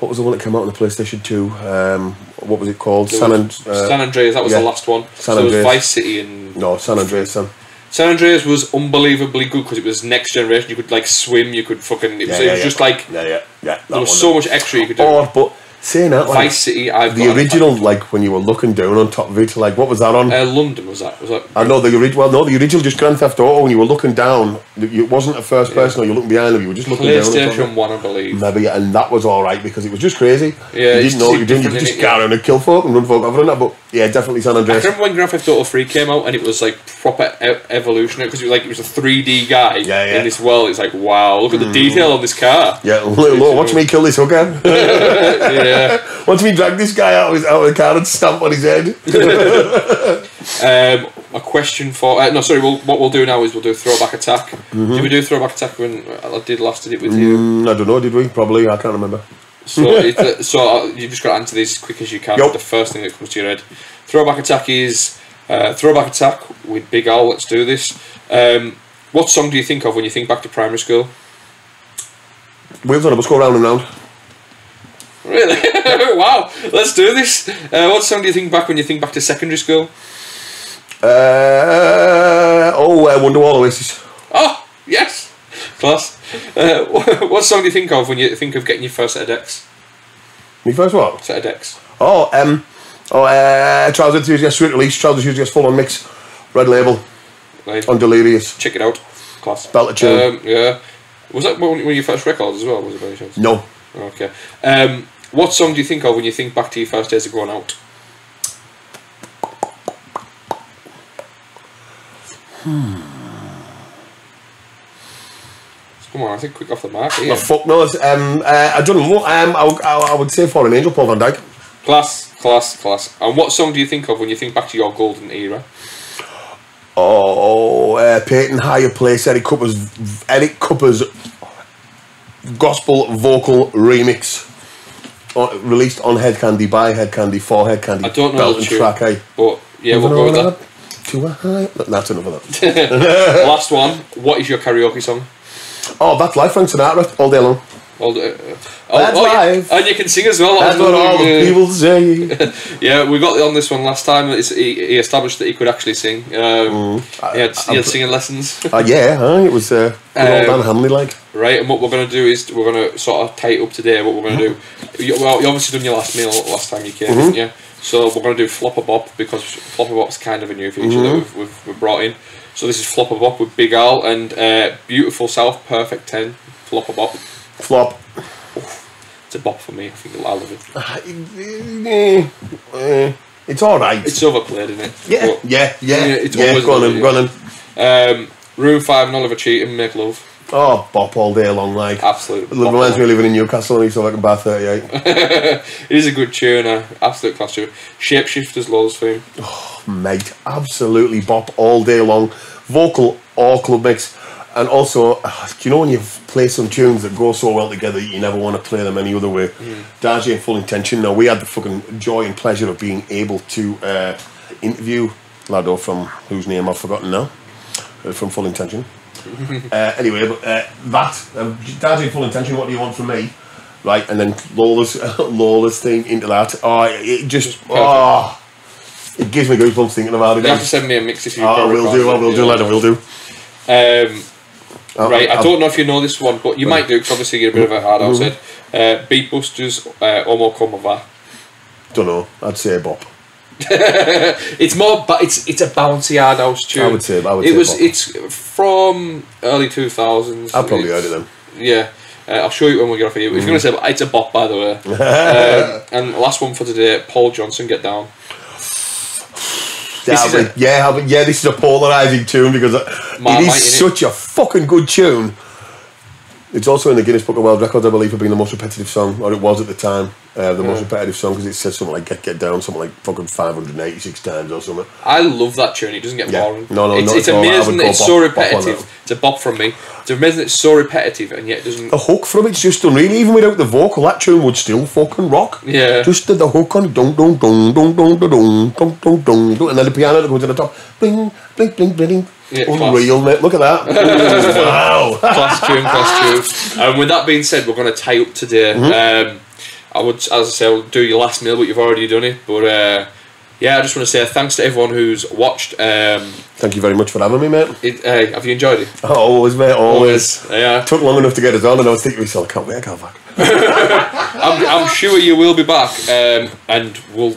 what was the one that came out on the PlayStation 2? Um, what was it called? There San, was and, uh, San Andreas. That was yeah. the last one. San so it was Andreas. Vice City and No, San Andreas. San. San Andreas was unbelievably good because it was next generation. You could like swim. You could fucking. It was, Yeah, it was yeah. just like Yeah, yeah, yeah. there was so much extra you could do. Oh, but saying that, like, Vice City. I've the original, like when you were looking down on top of it, like what was that on? Uh, London was that? Was that? I know the original. Well, no, the original just Grand Theft Auto. When you were looking down, it wasn't a first person, or you're looking behind them. You were just looking down. of. PlayStation One, I believe. Maybe, and that was all right because it was just crazy. Yeah, you didn't know you didn't. You just go around and kill folk and run folk over and that. But yeah, definitely San I Andreas. remember when Grand Theft Auto 3 came out and it was like proper e- evolutionary because it was like it was a 3D guy Yeah, yeah. in this world. It's like wow, look at the detail on this car. Yeah, look, look, watch me kill this hooker. yeah. Watch we drag this guy out of, his, out of the car and stamp on his head. Um, a question for uh, no, sorry. We'll, what we'll do now is we'll do throwback attack. Did we do throwback attack when I did last? Did it with you? Mm, I don't know, did we? Probably, I can't remember. So, it, uh, so uh, you've just got to answer these as quick as you can. Yup. The first thing that comes to your head. Throwback attack is uh, throwback attack with Big Al. Let's do this. Um, what song do you think of when you think back to primary school? Wheels on a bus go round and round. Really? wow. Let's do this. Uh, what song do you think back when you think back to secondary school? Uh, oh, uh, Wonderwall Oasis. Oh, yes. Class. Uh, what song do you think of when you think of getting your first set of decks? Me first what? Set of decks. Oh, um, oh, uh, Trousers Enthusiast, Sweet Release, Trousers Enthusiast, Full On Mix, Red Label, Like, on Delirious. check it out. Class. Belter tune. Um, yeah. Was that one one of your first records as well? Was it by any chance? No. Okay. Um, what song do you think of when you think back to your first days of going out? Hmm. Come on, I think quick off the mark. Oh, Yeah. fuck knows. Um, uh, I don't know. Um, I, would- I, I would say Fallen Angel, Paul Van Dyk. Class, class, class. And what song do you think of when you think back to your golden era? Oh, uh, Peyton Higher Place, Eric Kupper's, Eric Kupper's gospel vocal remix. Uh, released on Head Candy, by Head Candy, for Head Candy. I don't know Belt and tune, track, eh? but yeah, we'll go with that. To a high. That's enough of that. Last one. What is your karaoke song? Oh, that's life, Frank Sinatra, all day long. All the, uh, oh, That's oh, yeah. life. And you can sing as well. That's what all the Yeah. people say. Yeah, we got on this one last time. It's, he, he established that he could actually sing. Um, he had, he had singing lessons. Uh, yeah, huh? it was uh, Um, Dan Hanley like. Right, and what we're going to do is we're going to sort of tie it up today. What we're going to do, you, well, you obviously done your last meal last time you came, didn't you? So we're going to do Flopper Bop because Flopper Bop's kind of a new feature that we've, we've, we've brought in. So this is Flopper Bop with Big Al and uh, beautiful South Perfect Ten Flopper Bop. Flop. It's a bop for me. I think I love it. Eh, eh, It's alright. It's overplayed, isn't it? Yeah, But, yeah, yeah. Yeah, it's yeah, always go on go on um, Room Five and Oliver Cheatham make love. Oh, bop all day long, like. absolutely. It reminds me of living in Newcastle and to like in bar 38. It is a good tune. Uh, absolute class tune. Shapeshifters Lola's theme. Mate, absolutely bop all day long. Vocal or club mix. And also, do you know when you play some tunes that go so well together you never want to play them any other way? Mm. And Full Intention. Now, we had the fucking joy and pleasure of being able to uh, interview Lado from whose name I've forgotten now, uh, from Full Intention. uh, anyway, but uh, that, uh, Darji and Full Intention, what do you want from me? Right, and then Lawless, Lawless thing into that. Oh, it just, oh, it gives me goosebumps thinking about it. You have to send me a mix if you. Oh, I will do, I will do, lad, I will do. Um, I'll- right, I I'll- don't know if you know this one, but you might do because obviously you're a bit of a hard house head. Mm-hmm. Uh, Beatbusters, uh, Omo Komova. Don't know. I'd say a Bop. It's more, but it's it's a bouncy hard house tune. I would say- I would it say was. Bop. It's from early two thousands. I've probably heard it then. Yeah. Uh, I'll show you when we get off here. If you're going to say it's a bop, by the way. um, and last one for today, Paul Johnson, Get Down. Yeah, is a- yeah, yeah, this is a polarizing tune because it is such a fucking good tune. It's also in the Guinness Book of World Records, I believe, for being the most repetitive song, or it was at the time, uh, the most repetitive song because it says something like "Get Get Down" something like fucking five hundred eighty-six times or something. I love that tune. It doesn't get Yeah. boring. No, no, it's, it's amazing that it's bop- so repetitive. It's a bop from me. It's amazing that it's so repetitive and yet it doesn't. The hook from it's just unreal. Even without the vocal, that tune would still fucking rock. Yeah. Just the, the hook on it, dong dong dong dong dong dong dong dong dong dong dong, and then the piano that goes to the top, bling bling bling bling. Yeah, Unreal, mate. Look at that. Wow. class tune, class tune. And with that being said, we're going to tie up today. Mm-hmm. Um, I would, as I say, I'll do your last meal, but you've already done it. But uh, yeah, I just want to say thanks to everyone who's watched. Um, Thank you very much for having me, mate. it, uh, have you enjoyed it? Oh, always, mate. Always. Yeah. Took long enough to get us on, and I was thinking to myself, I can't wait, I can't back. I'm, I'm sure you will be back, um, and we'll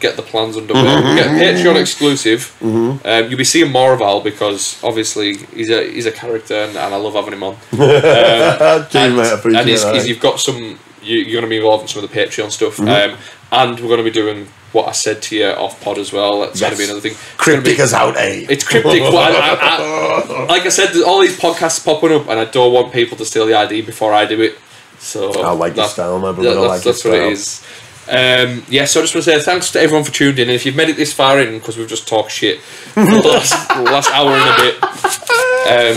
get the plans underway. We'll get Patreon exclusive. Um, you'll be seeing more of Al because obviously he's a he's a character, and, and I love having him on. Cheers, and, mate. I appreciate and he's, that. he's- you've got some. You, you're going to be involved in some of the Patreon stuff, um, and we're going to be doing what I said to you off pod as well. That's going to be another thing. Cryptic as out, eh? It's cryptic. I, I, I, like I said, there's all these podcasts popping up, and I don't want people to steal the ID before I do it. So I like your that- style, my brother. I like that's, your that's what it is. Um, yeah, so I just want to say thanks to everyone for tuning in. And if you've made it this far in, because we've just talked shit for the last, last hour and a bit,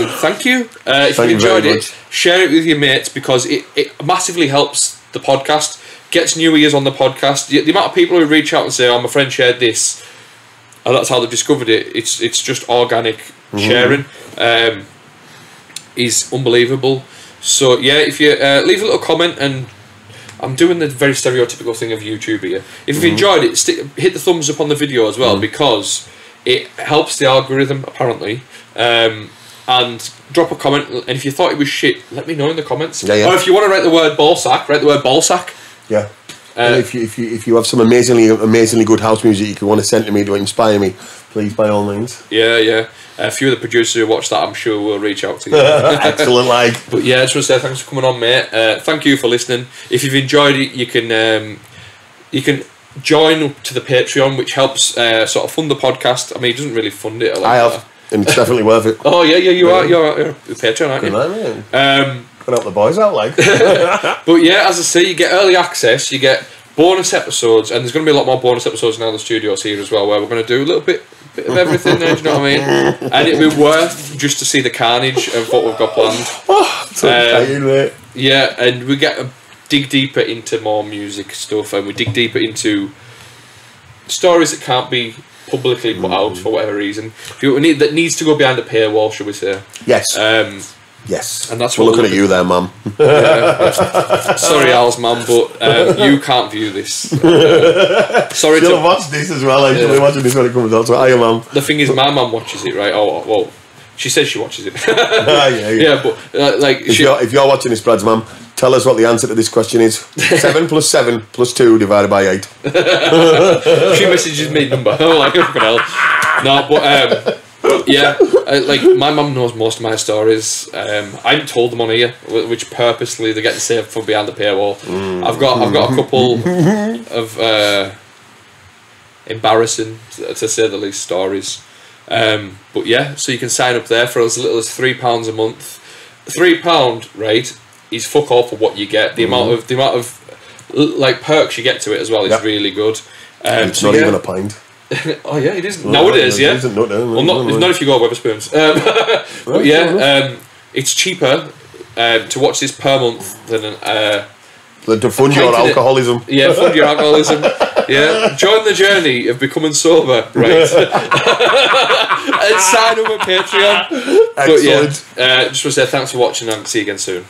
um, thank you. Uh, if Thank you enjoyed it, much. share it with your mates because it, it massively helps the podcast, gets new ears on the podcast. The, the amount of people who reach out and say, "Oh, my friend shared this," and that's how they've discovered it. It's it's just organic Mm-hmm. sharing. Um, is unbelievable. So yeah, if you uh, leave a little comment and I'm doing the very stereotypical thing of YouTube here. If you've enjoyed it, stick, hit the thumbs up on the video as Mm. well because it helps the algorithm apparently. Um, and drop a comment. And if you thought it was shit, let me know in the comments. Yeah, yeah. Or if you want to write the word ballsack, write the word ballsack. Yeah. Uh, and if you, if you if you have some amazingly amazingly good house music you can want to send to me to inspire me, please by all means. Yeah, yeah. A few of the producers who watch that, I'm sure, will reach out to you. Excellent, like. But yeah, I just want to say thanks for coming on, mate. Uh, thank you for listening. If you've enjoyed it, you can um, you can join to the Patreon, which helps uh, sort of fund the podcast. I mean, it doesn't really fund it. like I that. have, and it's definitely worth it. Oh yeah, yeah, you are. You're, you're a Patreon, aren't You you? I mean? Um, Put out the boys out, like. but yeah, as I say, you get early access. You get bonus episodes, and there's going to be a lot more bonus episodes now. The studio's here as well, where we're going to do a little bit. Bit of everything there, do you know what I mean? And it'd be worth just to see the carnage of what we've got planned. Oh, um, excited, mate. Yeah, and we get a dig deeper into more music stuff, and we dig deeper into stories that can't be publicly put out mm. for whatever reason. If you need that needs to go behind a paywall, should we say? Yes, Um, yes. and that's We're looking we're at you there, mum. sorry, Al's mum, but um, you can't view this. Uh, sorry She'll to. watched this as well. She'll Yeah. watching this when it comes out. So, hiya, mum. The thing is, my mum watches it, right? Oh, well, she says she watches it. Ah, yeah, yeah. yeah, but uh, like If she, you're, if you're watching this, Brad's mum, tell us what the answer to this question is. 7 plus 7 plus 2 divided by 8. she messages me number. I'm like, fucking hell. No, but um, yeah, uh, like my mum knows most of my stories. Um, I haven't told them on here, which purposely they're getting saved for behind the paywall. I've got I've got a couple of uh, embarrassing, to say the least, stories. Um, but yeah, so you can sign up there for as little as three pounds a month. Three pound, right, is fuck all for what you get. The amount of the amount of like perks you get to it as well is Yep. really good. Um, It's so not yeah. even a pint. Oh yeah, it is nowadays. it Yeah, no, no, well, not no, no. not if you go Wetherspoons. Um, but yeah, um, it's cheaper um, to watch this per month than an, uh, The- To fund your in it. alcoholism. yeah fund your alcoholism. Yeah, join the journey of becoming sober. Right, and sign up on Patreon. But yeah, Excellent. uh, just want to say thanks for watching and see you again soon.